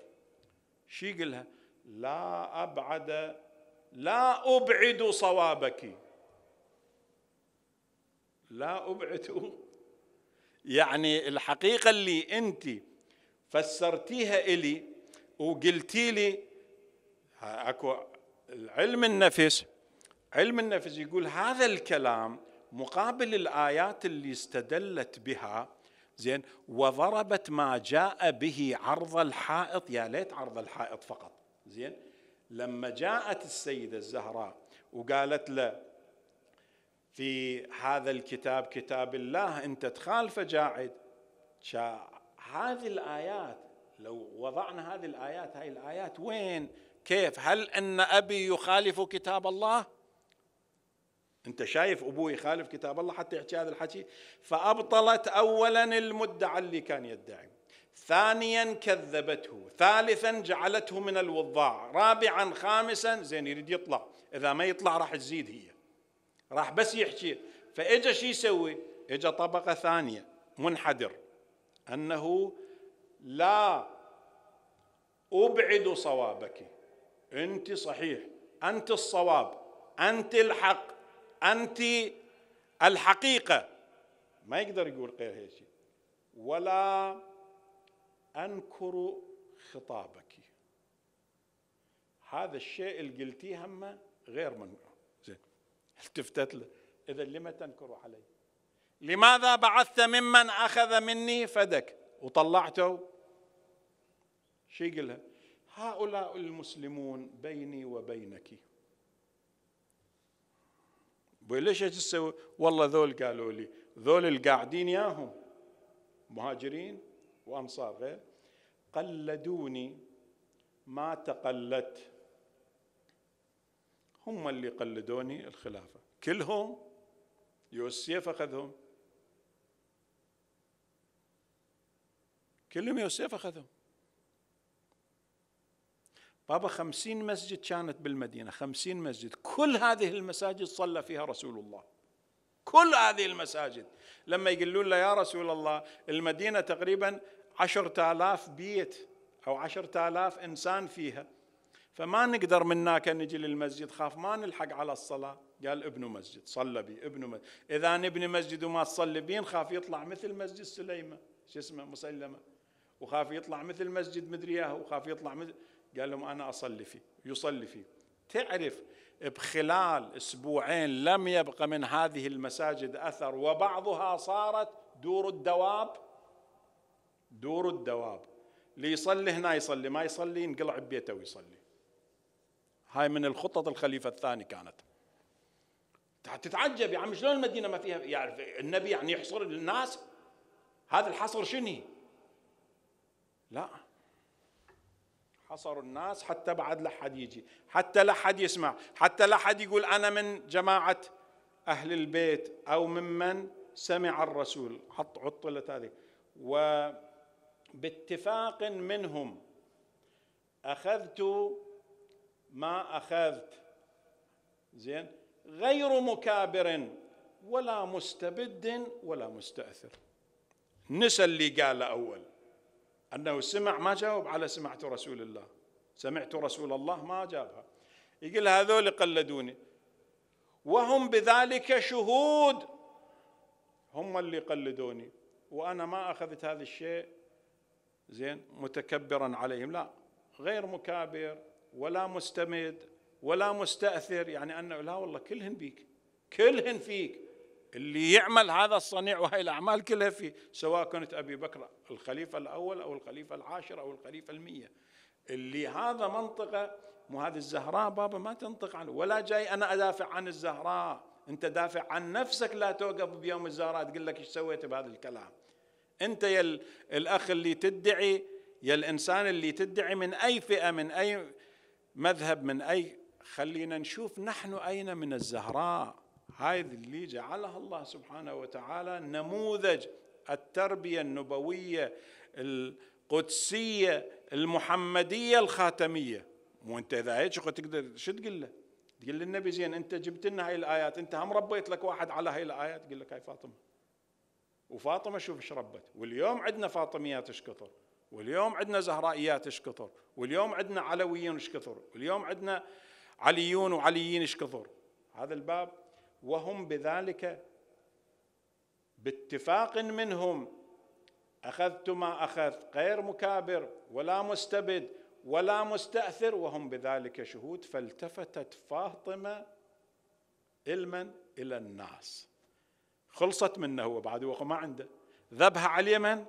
Speaker 1: شي يقولها لا أبعد لا أبعد صوابك. لا أبعد. يعني الحقيقة اللي أنت فسرتيها إلي وقلتي لي أكو علم النفس علم النفس يقول هذا الكلام مقابل الآيات اللي استدلت بها زين وضربت ما جاء به عرض الحائط يا ليت عرض الحائط فقط زين. لما جاءت السيدة الزهراء وقالت له في هذا الكتاب كتاب الله أنت تخالفه جاعد. هذه الآيات لو وضعنا هذه الآيات هاي الآيات وين؟ كيف؟ هل أن أبي يخالف كتاب الله؟ انت شايف أبوي يخالف كتاب الله حتى يحكي هذا الحكي؟ فأبطلت اولا المدعى اللي كان يدعي. ثانيا كذبته. ثالثا جعلته من الوضاع. رابعا خامسا زين يريد يطلع. إذا ما يطلع راح تزيد هي. راح بس يحكي. فإجا شو يسوي؟ إجا طبقة ثانية منحدر. أنه لا أبعد صوابك. أنت صحيح. أنت الصواب. أنت الحق. أنت الحقيقة. ما يقدر يقول غير هيك. ولا أنكر خطابك. هذا الشيء اللي قلتيه هم غير من زين. التفتت له؟ إذا لما تنكر علي؟ لماذا بعثت ممن أخذ مني فدك وطلعته؟ شو يقولها؟ هؤلاء المسلمون بيني وبينك. ليش تسوي؟ والله ذول قالوا لي ذول القاعدين ياهم مهاجرين وأنصار غير قلدوني ما تقلدت. هم اللي قلدوني الخلافة. كلهم يوسف أخذهم. كلهم يوسف أخذهم. بابا خمسين مسجد كانت بالمدينة خمسين مسجد. كل هذه المساجد صلى فيها رسول الله. كل هذه المساجد. لما يقولون له يا رسول الله المدينة تقريبا عشرة آلاف بيت أو عشرة آلاف إنسان فيها. فما نقدر من هناك نجي للمسجد خاف ما نلحق على الصلاة. قال ابن مسجد صلى بي ابن مسجد إذا نبني مسجد وما تصلي بين خاف يطلع مثل مسجد سليمة شو اسمه مسلمة. وخاف يطلع مثل مسجد مدري وخاف يطلع مثل قال لهم أنا أصلي فيه يصلي فيه. تعرف بخلال أسبوعين لم يبق من هذه المساجد أثر وبعضها صارت دور الدواب؟ دور الدواب. اللي يصلي هنا يصلي ما يصلي ينقلع ببيته ويصلي. هاي من الخطط الخليفة الثاني كانت. تتعجب يا عم شلون المدينة ما فيها؟ يعرف النبي يعني يحصر الناس. هذا الحصر شنو؟ لا. حصروا الناس حتى بعد لا حد يجي حتى لا حد يسمع حتى لا حد يقول أنا من جماعة أهل البيت أو ممن سمع الرسول. حط عطلت هذه. وباتفاق منهم أخذت ما أخذت. زين؟ غير مكابر ولا مستبد ولا مستأثر. نسى اللي قال أول. أنه سمع ما جاوب على سمعت رسول الله. سمعت رسول الله ما جابها. يقول هذول قلدوني. وهم بذلك شهود. هم اللي قلدوني. وأنا ما أخذت هذا الشيء زين متكبرا عليهم. لا غير مكابر ولا مستمد ولا مستأثر. يعني أنه لا والله كلهن بيك. كلهن فيك. اللي يعمل هذا الصنيع وهي الأعمال كلها فيه سواء كنت أبي بكر الخليفة الأول أو الخليفة العاشر أو الخليفة المية. اللي هذا منطقة مو هذه الزهراء بابا ما تنطق عنه ولا جاي أنا أدافع عن الزهراء. أنت دافع عن نفسك لا توقف بيوم الزهراء تقول لك إيش سويت بهذا الكلام. أنت يا الأخ اللي تدعي يا الإنسان اللي تدعي من أي فئة من أي مذهب من أي خلينا نشوف نحن أين من الزهراء. هذه اللي جعلها الله سبحانه وتعالى نموذج التربية النبوية القدسية المحمدية الخاتمية. مو انت إذا هيك تقدر شو تقول له؟ تقول للنبي زين انت جبت لنا هاي الآيات انت هم ربيت لك واحد على هاي الآيات؟ تقول لك هاي فاطمة. وفاطمة شوف إيش ربت. واليوم عندنا فاطميات إيش كثر؟ واليوم عندنا زهرائيات إيش كثر؟ واليوم عندنا علويين إيش كثر؟ واليوم عندنا عليون وعليين إيش كثر؟ هذا الباب وهم بذلك باتفاق منهم. أخذت ما أخذت غير مكابر ولا مستبد ولا مستأثر. وهم بذلك شهود. فالتفتت فاطمة علما إلى الناس. خلصت منه هو بعد ما عنده. ذبها على اليمن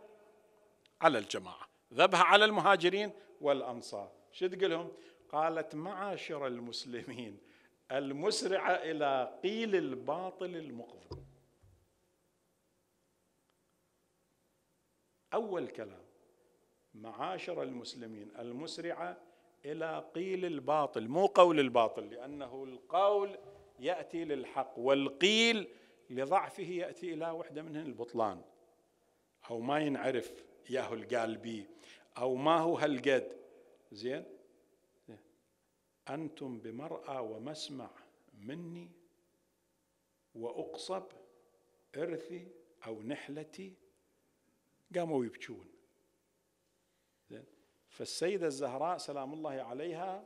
Speaker 1: على الجماعة. ذبها على المهاجرين والأنصار. شو تقول قالت معاشر المسلمين. المسرعة إلى قيل الباطل المقضي أول كلام معاشر المسلمين المسرعة إلى قيل الباطل مو قول الباطل لأنه القول يأتي للحق والقيل لضعفه يأتي إلى وحدة منهن البطلان. أو ما ينعرف ياهو القال بي أو ما هو هالقد. زين؟ أنتم بمرأى ومسمع مني وأقصب إرثي أو نحلتي؟ قاموا يبكون. زين. فالسيدة الزهراء سلام الله عليها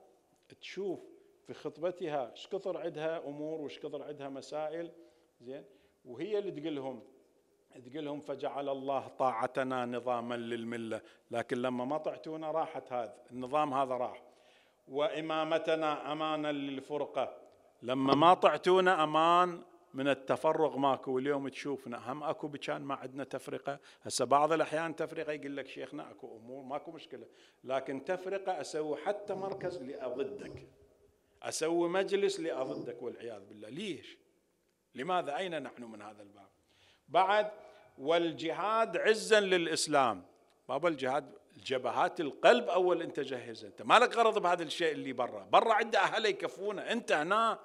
Speaker 1: تشوف في خطبتها إيش كثر عندها أمور وإيش كثر عندها مسائل. زين. وهي اللي تقول لهم تقول لهم فجعل الله طاعتنا نظاما للملة. لكن لما ما طعتونا راحت هذا النظام هذا راح. وإمامتنا امانا للفرقة. لما ما طعتونا أمان من التفرق ماكو واليوم تشوفنا. هم أكو بكان ما عندنا تفرقة. هسه بعض الأحيان تفرقة يقول لك شيخنا أكو أمور ماكو مشكلة. لكن تفرقة أسوي حتى مركز لأضدك. أسوي مجلس لأضدك والعياذ بالله. ليش؟ لماذا؟ أين نحن من هذا الباب؟ بعد والجهاد عزا للإسلام. بابا الجهاد جبهات القلب أول أنت جهز أنت ما لك غرض بهذا الشيء اللي برا؟ برا عنده أهل يكفونه أنت هنا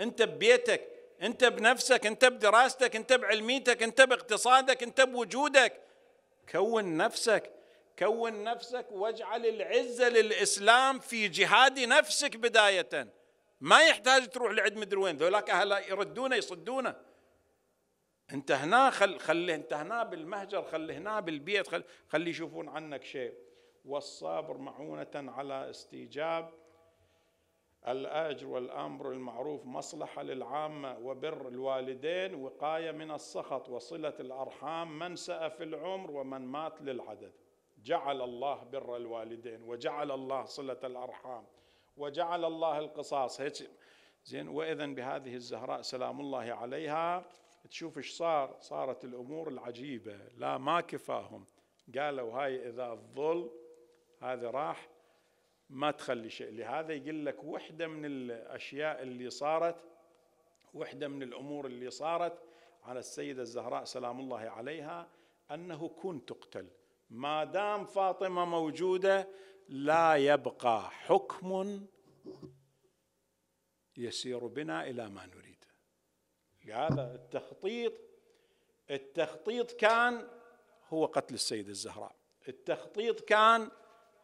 Speaker 1: أنت ببيتك أنت بنفسك أنت بدراستك أنت بعلميتك أنت باقتصادك أنت بوجودك. كون نفسك كون نفسك واجعل العزه للإسلام في جهاد نفسك بداية. ما يحتاج تروح لعند مدري وين. ذولاك أهل يردونه يصدونه انت هنا خل خلي انت هنا بالمهجر خلي هنا بالبيت خلي, خلي يشوفون عنك شيء. والصابر معونة على استيجاب الأجر والأمر المعروف مصلحة للعامة وبر الوالدين وقاية من السخط وصلة الأرحام من سأ في العمر ومن مات للعدد. جعل الله بر الوالدين وجعل الله صلة الأرحام وجعل الله القصاص. هيك زين وإذا بهذه الزهراء سلام الله عليها. تشوف إيش صار؟ صارت الأمور العجيبة لا ما كفاهم. قالوا هاي إذا الظل هذا راح ما تخلي شيء. لهذا يقول لك وحدة من الأشياء اللي صارت وحدة من الأمور اللي صارت على السيدة الزهراء سلام الله عليها أنه كن تقتل. ما دام فاطمة موجودة لا يبقى حكم يسير بنا إلى ما نريد. لهذا التخطيط التخطيط كان هو قتل السيدة الزهراء. التخطيط كان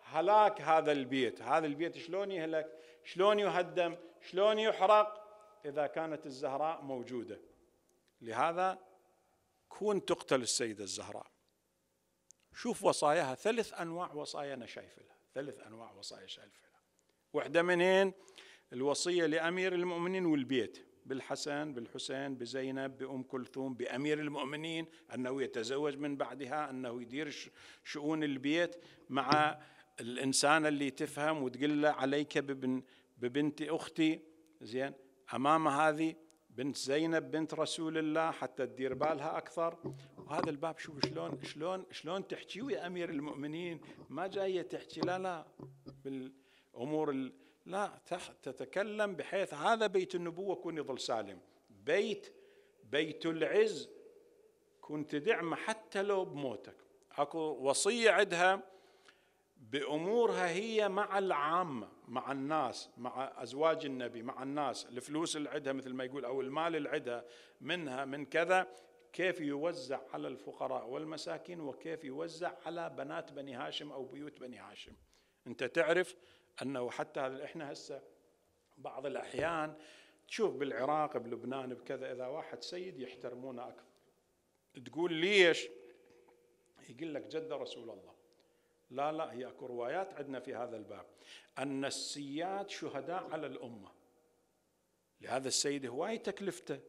Speaker 1: هلاك هذا البيت. هذا البيت شلون يهلك؟ شلون يهدم؟ شلون يحرق؟ إذا كانت الزهراء موجودة. لهذا كون تقتل السيدة الزهراء. شوف وصاياها. ثلاث أنواع وصايا أنا شايف لها. ثلاث أنواع وصايا شايف لها. واحدة منين؟ الوصية لأمير المؤمنين والبيت. بالحسن بالحسين بزينب بأم كلثوم بأمير المؤمنين أنه يتزوج من بعدها أنه يدير شؤون البيت مع الإنسان اللي تفهم وتقول له عليك ببن ببنت أختي. زين؟ أمام هذه بنت زينب بنت رسول الله حتى تدير بالها أكثر. وهذا الباب شوف شلون شلون شلون تحكي يا أمير المؤمنين؟ ما جاية تحكي. لا لا. بالأمور لا تتكلم بحيث هذا بيت النبوة كون يظل سالم. بيت بيت العز كنت تدعمه حتى لو بموتك. أكو وصية عندها بأمورها هي مع العامة مع الناس مع أزواج النبي مع الناس. الفلوس اللي عندها مثل ما يقول أو المال اللي عندها منها من كذا كيف يوزع على الفقراء والمساكين وكيف يوزع على بنات بني هاشم أو بيوت بني هاشم. أنت تعرف أنه حتى إحنا هسه بعض الأحيان تشوف بالعراق بلبنان بكذا إذا واحد سيد يحترمونه أكثر. تقول ليش؟ يقول لك جد رسول الله. لا لا هي أكو روايات عندنا في هذا الباب. أن السياد شهداء على الأمة. لهذا السيد هواي تكلفته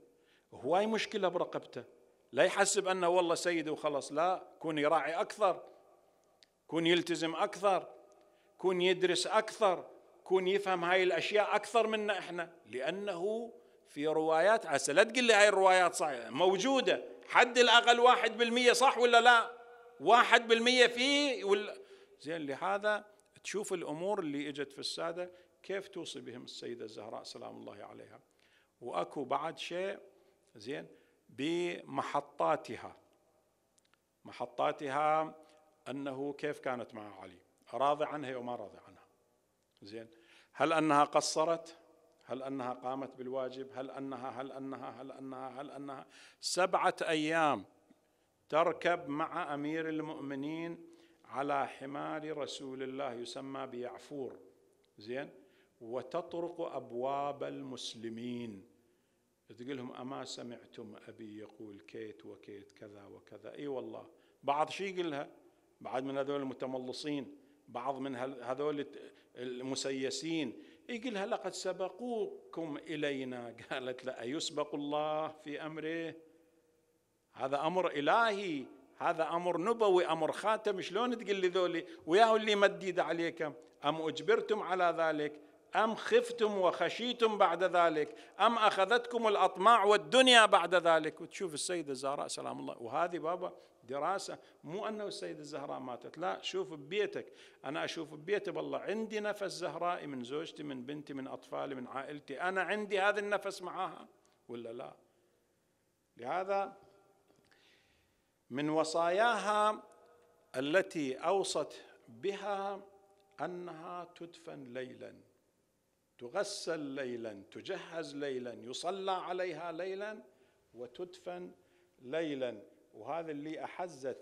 Speaker 1: هواي مشكلة برقبته. لا يحسب أنه والله سيد وخلص لا كون يراعي أكثر كون يلتزم أكثر. كون يدرس أكثر كون يفهم هاي الأشياء أكثر منا إحنا. لأنه في روايات عسى لا تقول لي هاي الروايات صحيحه موجودة. حد الأقل واحد بالمية صح ولا لا؟ واحد بالمية فيه ولا زين لهذا تشوف الأمور اللي إجت في السادة كيف توصي بهم السيدة الزهراء؟ سلام الله عليها. وأكو بعد شيء زين بمحطاتها. محطاتها أنه كيف كانت مع علي؟ راضي عنها وما راضي عنها. زين؟ هل أنها قصرت؟ هل أنها قامت بالواجب؟ هل انها هل انها هل انها هل انها سبعة أيام تركب مع أمير المؤمنين على حمار رسول الله يسمى بيعفور. زين؟ وتطرق أبواب المسلمين. تقول لهم أما سمعتم أبي يقول كيت وكيت كذا وكذا. إي والله. بعض شي يقولها؟ بعض من هذول المتملصين. بعض من هذول المسيسين. يقولها لقد سبقوكم إلينا. قالت لا يسبق الله في أمره. هذا أمر إلهي. هذا أمر نبوي أمر خاتم. شلون تقول لي ذولي وياه اللي مديد عليكم أم أجبرتم على ذلك؟ أم خفتم وخشيتم بعد ذلك؟ أم أخذتكم الأطماع والدنيا بعد ذلك؟ وتشوف السيدة الزهراء سلام الله. وهذه بابا دراسة مو أنه السيدة الزهراء ماتت لا شوف ببيتك. أنا أشوف ببيتي والله عندي نفس زهرائي من زوجتي من بنتي من أطفالي من عائلتي. أنا عندي هذا النفس معاها ولا لا؟ لهذا من وصاياها التي أوصت بها أنها تدفن ليلا. تغسل ليلا تجهز ليلا يصلى عليها ليلا وتدفن ليلا. وهذا اللي أحزت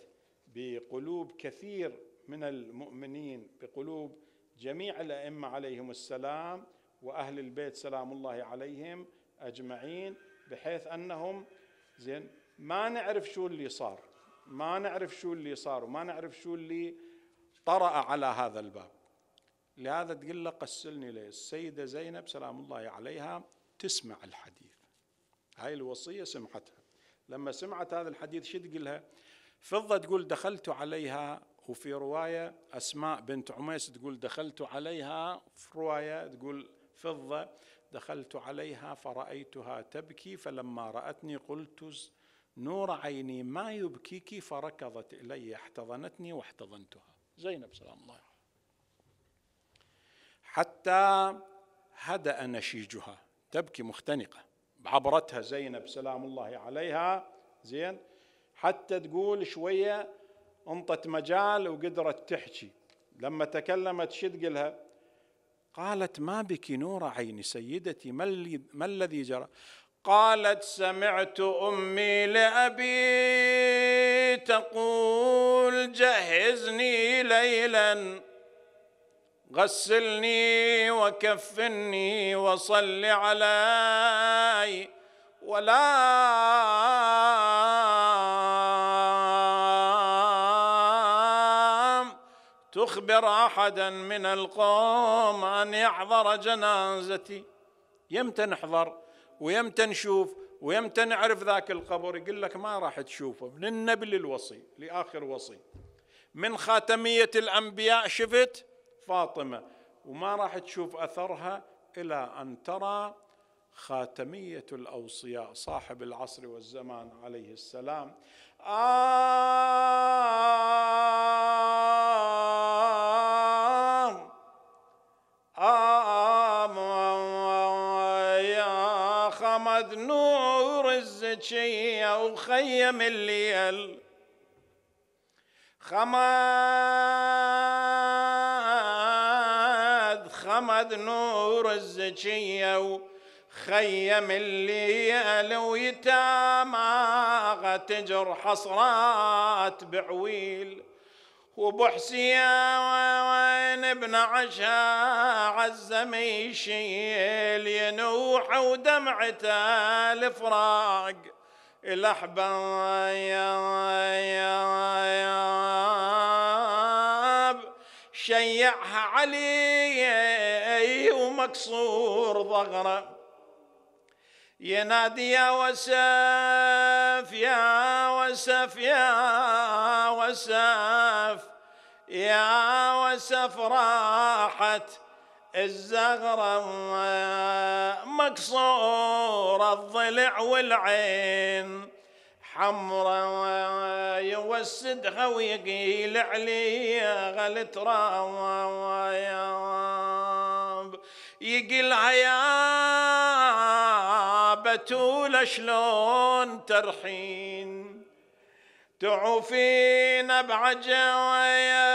Speaker 1: بقلوب كثير من المؤمنين بقلوب جميع الأئمة عليهم السلام وأهل البيت سلام الله عليهم أجمعين بحيث أنهم زين ما نعرف شو اللي صار ما نعرف شو اللي صار وما نعرف شو اللي طرأ على هذا الباب. لهذا تقول له قسلني لي السيدة زينب سلام الله عليها تسمع الحديث. هاي الوصية سمعتها. لما سمعت هذا الحديث شو تقول لها فضة تقول دخلت عليها وفي رواية أسماء بنت عميس تقول دخلت عليها في رواية تقول فضة دخلت عليها فرأيتها تبكي فلما رأتني قلت نور عيني ما يبكيك فركضت إلي احتضنتني واحتضنتها. زينب سلام الله حتى هدأ نشيجها تبكي مختنقة. عبرتها زينب سلام الله عليها زين حتى تقول شوية أنطت مجال وقدرت تحكي. لما تكلمت شد قلها قالت ما بك نور عيني سيدتي ما, ما الذي جرى؟ قالت سمعت أمي لأبي تقول جهزني ليلا. غسلني وكفني وصل علي ولا تخبر أحدا من القوم أن يحضر جنازتي. يمتى نحضر ويمتى نشوف ويمتى نعرف ذاك القبر يقول لك ما راح تشوفه. من النبي للوصي لآخر وصي. من خاتمية الأنبياء شفت؟ فاطمة وما راح تشوف أثرها إلى أن ترى خاتمية الأوصياء صاحب العصر والزمان عليه السلام. آه آه يا خمد نور الزكية وخيم الليل. خمد خمد نور الزكية وخيم الليل ويتامى تجر حصرات بعويل. وبحسيا وين ابن عشا عزم يشيل ينوح ودمعته الفراق. الاحباب شيعها علي ومكسور ظهره. ينادي يا وسف يا وسف يا وسف يا وسف راحت الزغرة مكسورة الضلع والعين. حمرا يوسدها ويقيل عليها غلت راوياب يقلها يا بتول شلون ترحين؟ تعوفين بعجويل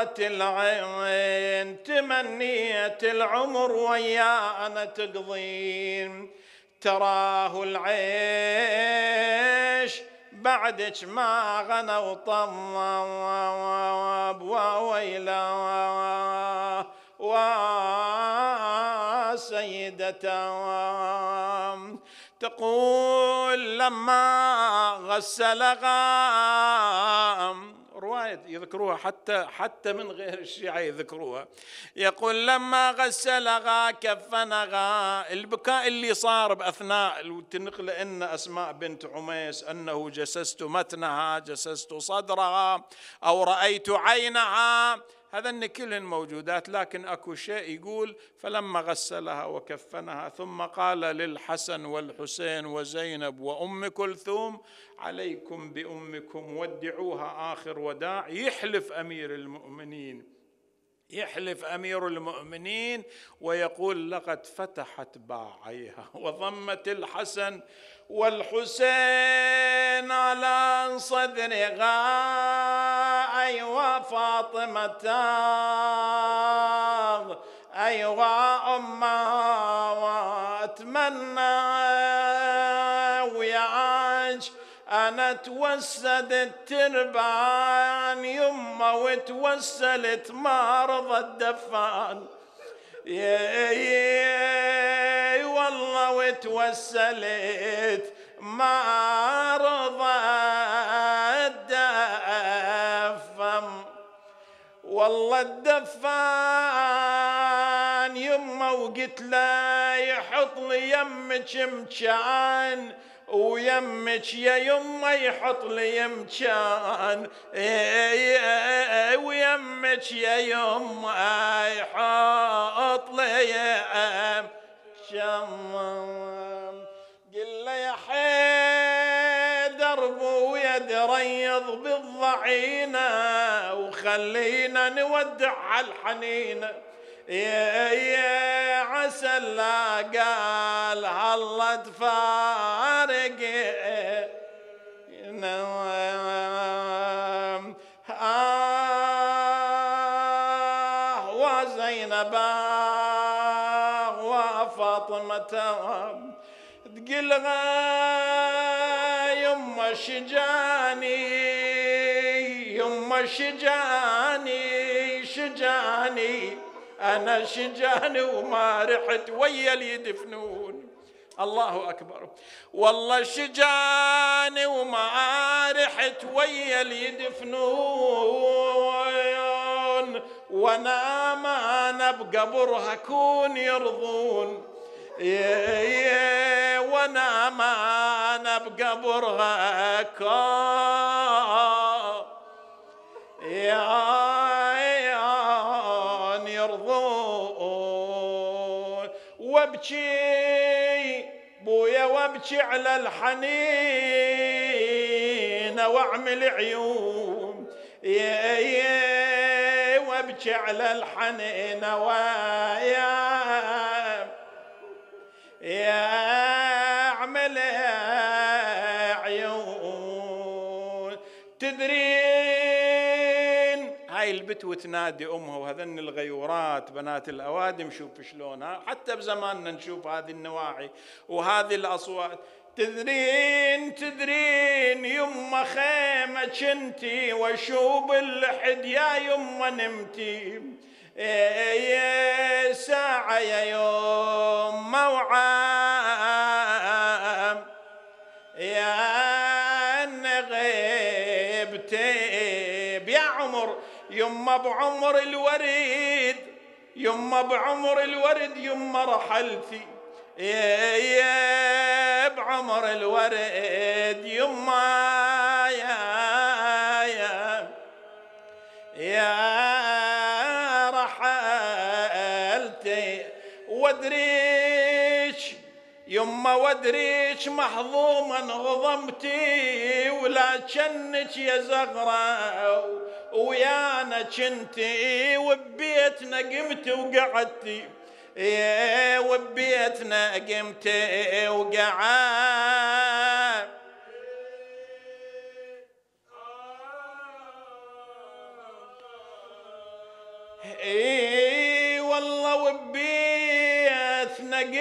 Speaker 1: قرة العين تمنيت العمر ويانا تقضين. تراه العيش بعدك ما غنى وطمب وويلا وسيدته تقول لما غسل غام رواية يذكروها حتى حتى من غير الشيعة يذكروها. يقول لما غسلغا كفنغا البكاء اللي صار بأثناء تنقل إن أسماء بنت عميس أنه جسست متنها جسست صدرها أو رأيت عينها هذا أن كلهن موجودات لكن أكو شيء يقول فلما غسلها وكفنها ثم قال للحسن والحسين وزينب وأم كلثوم عليكم بأمكم ودعوها آخر وداع. يحلف أمير المؤمنين يحلف أمير المؤمنين ويقول لقد فتحت باعيها وضمت الحسن والحسين على صدرها أيوا فاطمة أيوا أمة وأتمنى وياك أنا توسد التربان يمه وتوسلت مرضى الدفان. يا يا والله وتوسلت ما رضى الدفم والله الدفان يمه وقلت له يحط لي يمك مكان ويمك يا يمه يحط لي مكان ويمك يا يمه يحط لي مكان قل له يا حيدر بويا دريض بالضعينة وخلينا نودع الحنينة. يا يا عسى لا قال هلا تفارق تقلها يما شجاني يما شجاني شجاني. أنا شجاني وما رحت ويا اللي يدفنون الله أكبر. والله شجاني وما رحت ويا اللي يدفنون. وأنا ما أنا بقبرها كون يرضون. وأنا ما أنا بقبرها كون يا وابكي بويا وابكي على الحنين. واعمل عيون. يا يا وابكي على الحنين. ويا يا اعمل عيون. تدرين؟ هاي البت وتنادي أمها وهذن الغيورات بنات الأوادم شوف شلونها. حتى بزماننا نشوف هذه النواعي وهذه الأصوات. تدرين تدرين يما خيمة كنتي وشوب اللحد يا يما نمتي. ساعة يا يوم موعام يا غيبتي يا عمر يما بعمر الوريد يما بعمر الورد يما رحلتي يا يا بعمر الورد يما وادريش يما وادريش محظوما غضمتي ولا جنك يا زغرة ويانا كنتي وبيتنا قمت وقعدتي وبيتنا قمت وقعدت. اي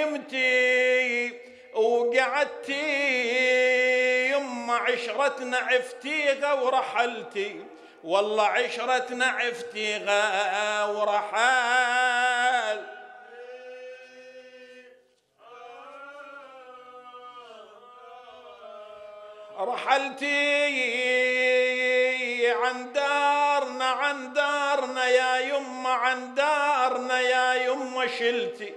Speaker 1: قمتي وقعدتي يما عشرتنا عفتيها ورحلتي. والله عشرتنا عفتيغا ورحال رحلتي عن دارنا عن دارنا يا يما عن دارنا يا يما شلتي.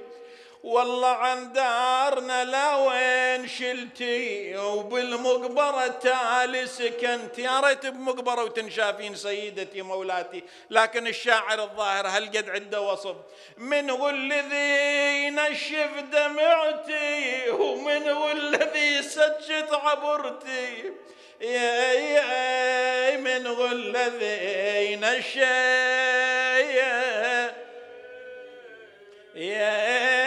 Speaker 1: والله عن دارنا لا وين شلتي وبالمقبرة تالي سكنت. يا ريت بمقبرة وتنشافين سيدتي مولاتي لكن الشاعر الظاهر هل قد عنده وصف؟ من هو الذي نشف دمعتي ومن هو الذي سجت عبرتي. يا يا من هو الذي نشف يا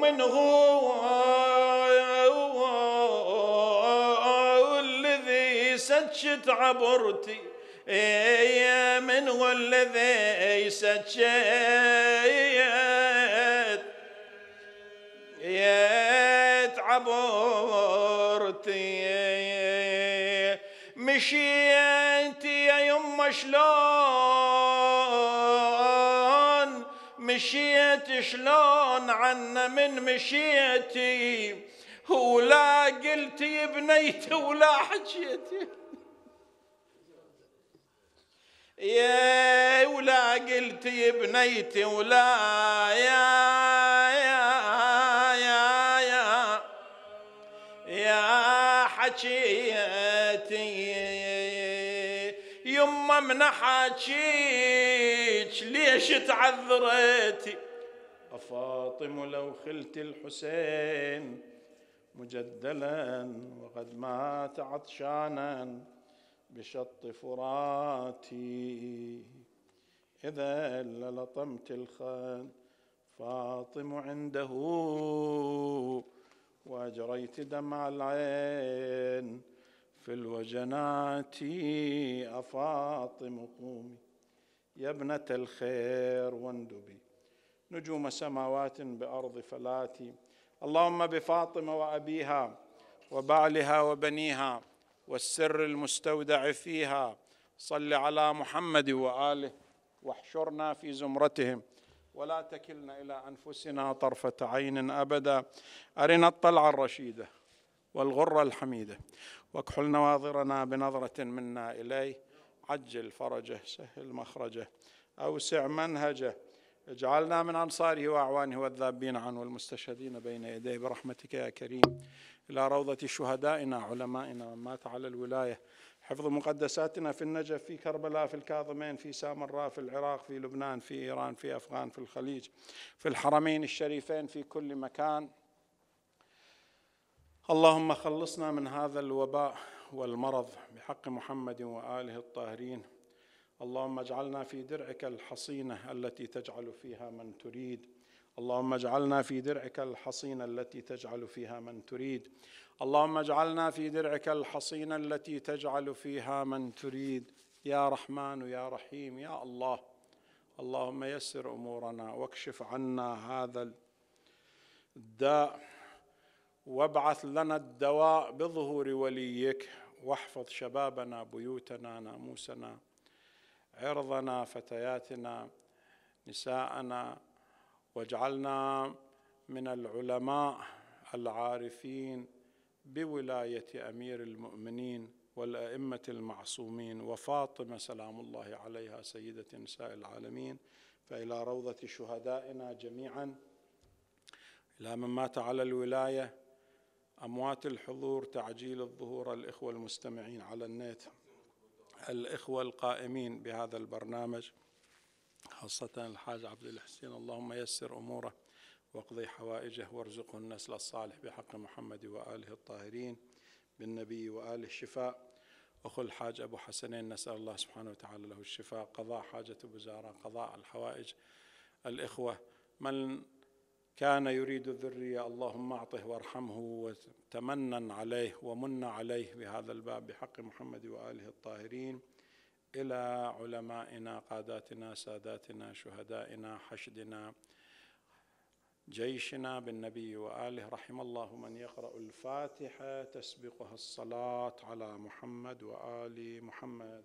Speaker 1: ومن هو الذي سجت عبرتي. يا من هو الذي سجت يا عبرتي. مشيت يا يما شلون؟ مشيت شلون عنا من مشيتي؟ ولا قلتي بنيتي ولا حجيتي يا ولا قلت بنيتي ولا يا يا يا يا يا حكيتي من حاجيك ليش تعذرتي أفاطم لو خلت الحسين مجدلا وقد مات عطشانا بشط فراتي. إذا للطمت الخال فاطم عنده وأجريت دمع العين في الوجنات أفاطم قومي. يا ابنة الخير واندبي. نجوم سماوات بأرض فلاتي. اللهم بفاطمة وأبيها وبعلها وبنيها والسر المستودع فيها. صل على محمد وآله واحشرنا في زمرتهم. ولا تكلنا إلى أنفسنا طرفة عين أبدا. أرنا الطلعة الرشيدة والغرة الحميدة واكحل نواظرنا بنظرة منا إليه. عجل فرجه سهل مخرجه. أوسع منهجه. اجعلنا من أنصاره وأعوانه والذابين عنه والمستشهدين بين يديه. برحمتك يا كريم. إلى روضة شهدائنا علمائنا. من مات على الولاية. حفظ مقدساتنا في النجف في كربلاء في الكاظمين في سامراء في العراق في لبنان في إيران في أفغان في الخليج في الحرمين الشريفين في كل مكان. اللهم خلصنا من هذا الوباء والمرض بحق محمد وآله الطاهرين. اللهم اجعلنا في درعك الحصينة التي تجعل فيها من تريد. اللهم اجعلنا في درعك الحصينة التي تجعل فيها من تريد. اللهم اجعلنا في درعك الحصينة التي تجعل فيها من تريد. يا رحمن يا رحيم يا الله. اللهم يسر أمورنا واكشف عنا هذا الداء. وابعث لنا الدواء بظهور وليك. واحفظ شبابنا بيوتنا ناموسنا عرضنا فتياتنا نساءنا واجعلنا من العلماء العارفين بولاية أمير المؤمنين والأئمة المعصومين. وفاطمة سلام الله عليها سيدة نساء العالمين. فإلى روضة شهدائنا جميعا. إلى من مات على الولاية أموات الحضور تعجيل الظهور الإخوة المستمعين على النت الإخوة القائمين بهذا البرنامج خاصة الحاج عبد الحسين. اللهم يسر أموره واقضي حوائجه وارزقه النسل الصالح بحق محمد وآله الطاهرين بالنبي واله الشفاء. أخو الحاج أبو حسنين نسأل الله سبحانه وتعالى له الشفاء قضاء حاجة وزاره قضاء الحوائج. الإخوة من كان يريد الذرية اللهم أعطه وارحمه وتمنن عليه ومن عليه بهذا الباب بحق محمد وآله الطاهرين إلى علمائنا قاداتنا ساداتنا شهدائنا حشدنا جيشنا بالنبي وآله. رحم الله من يقرأ الفاتحة تسبقها الصلاة على محمد وآل
Speaker 2: محمد.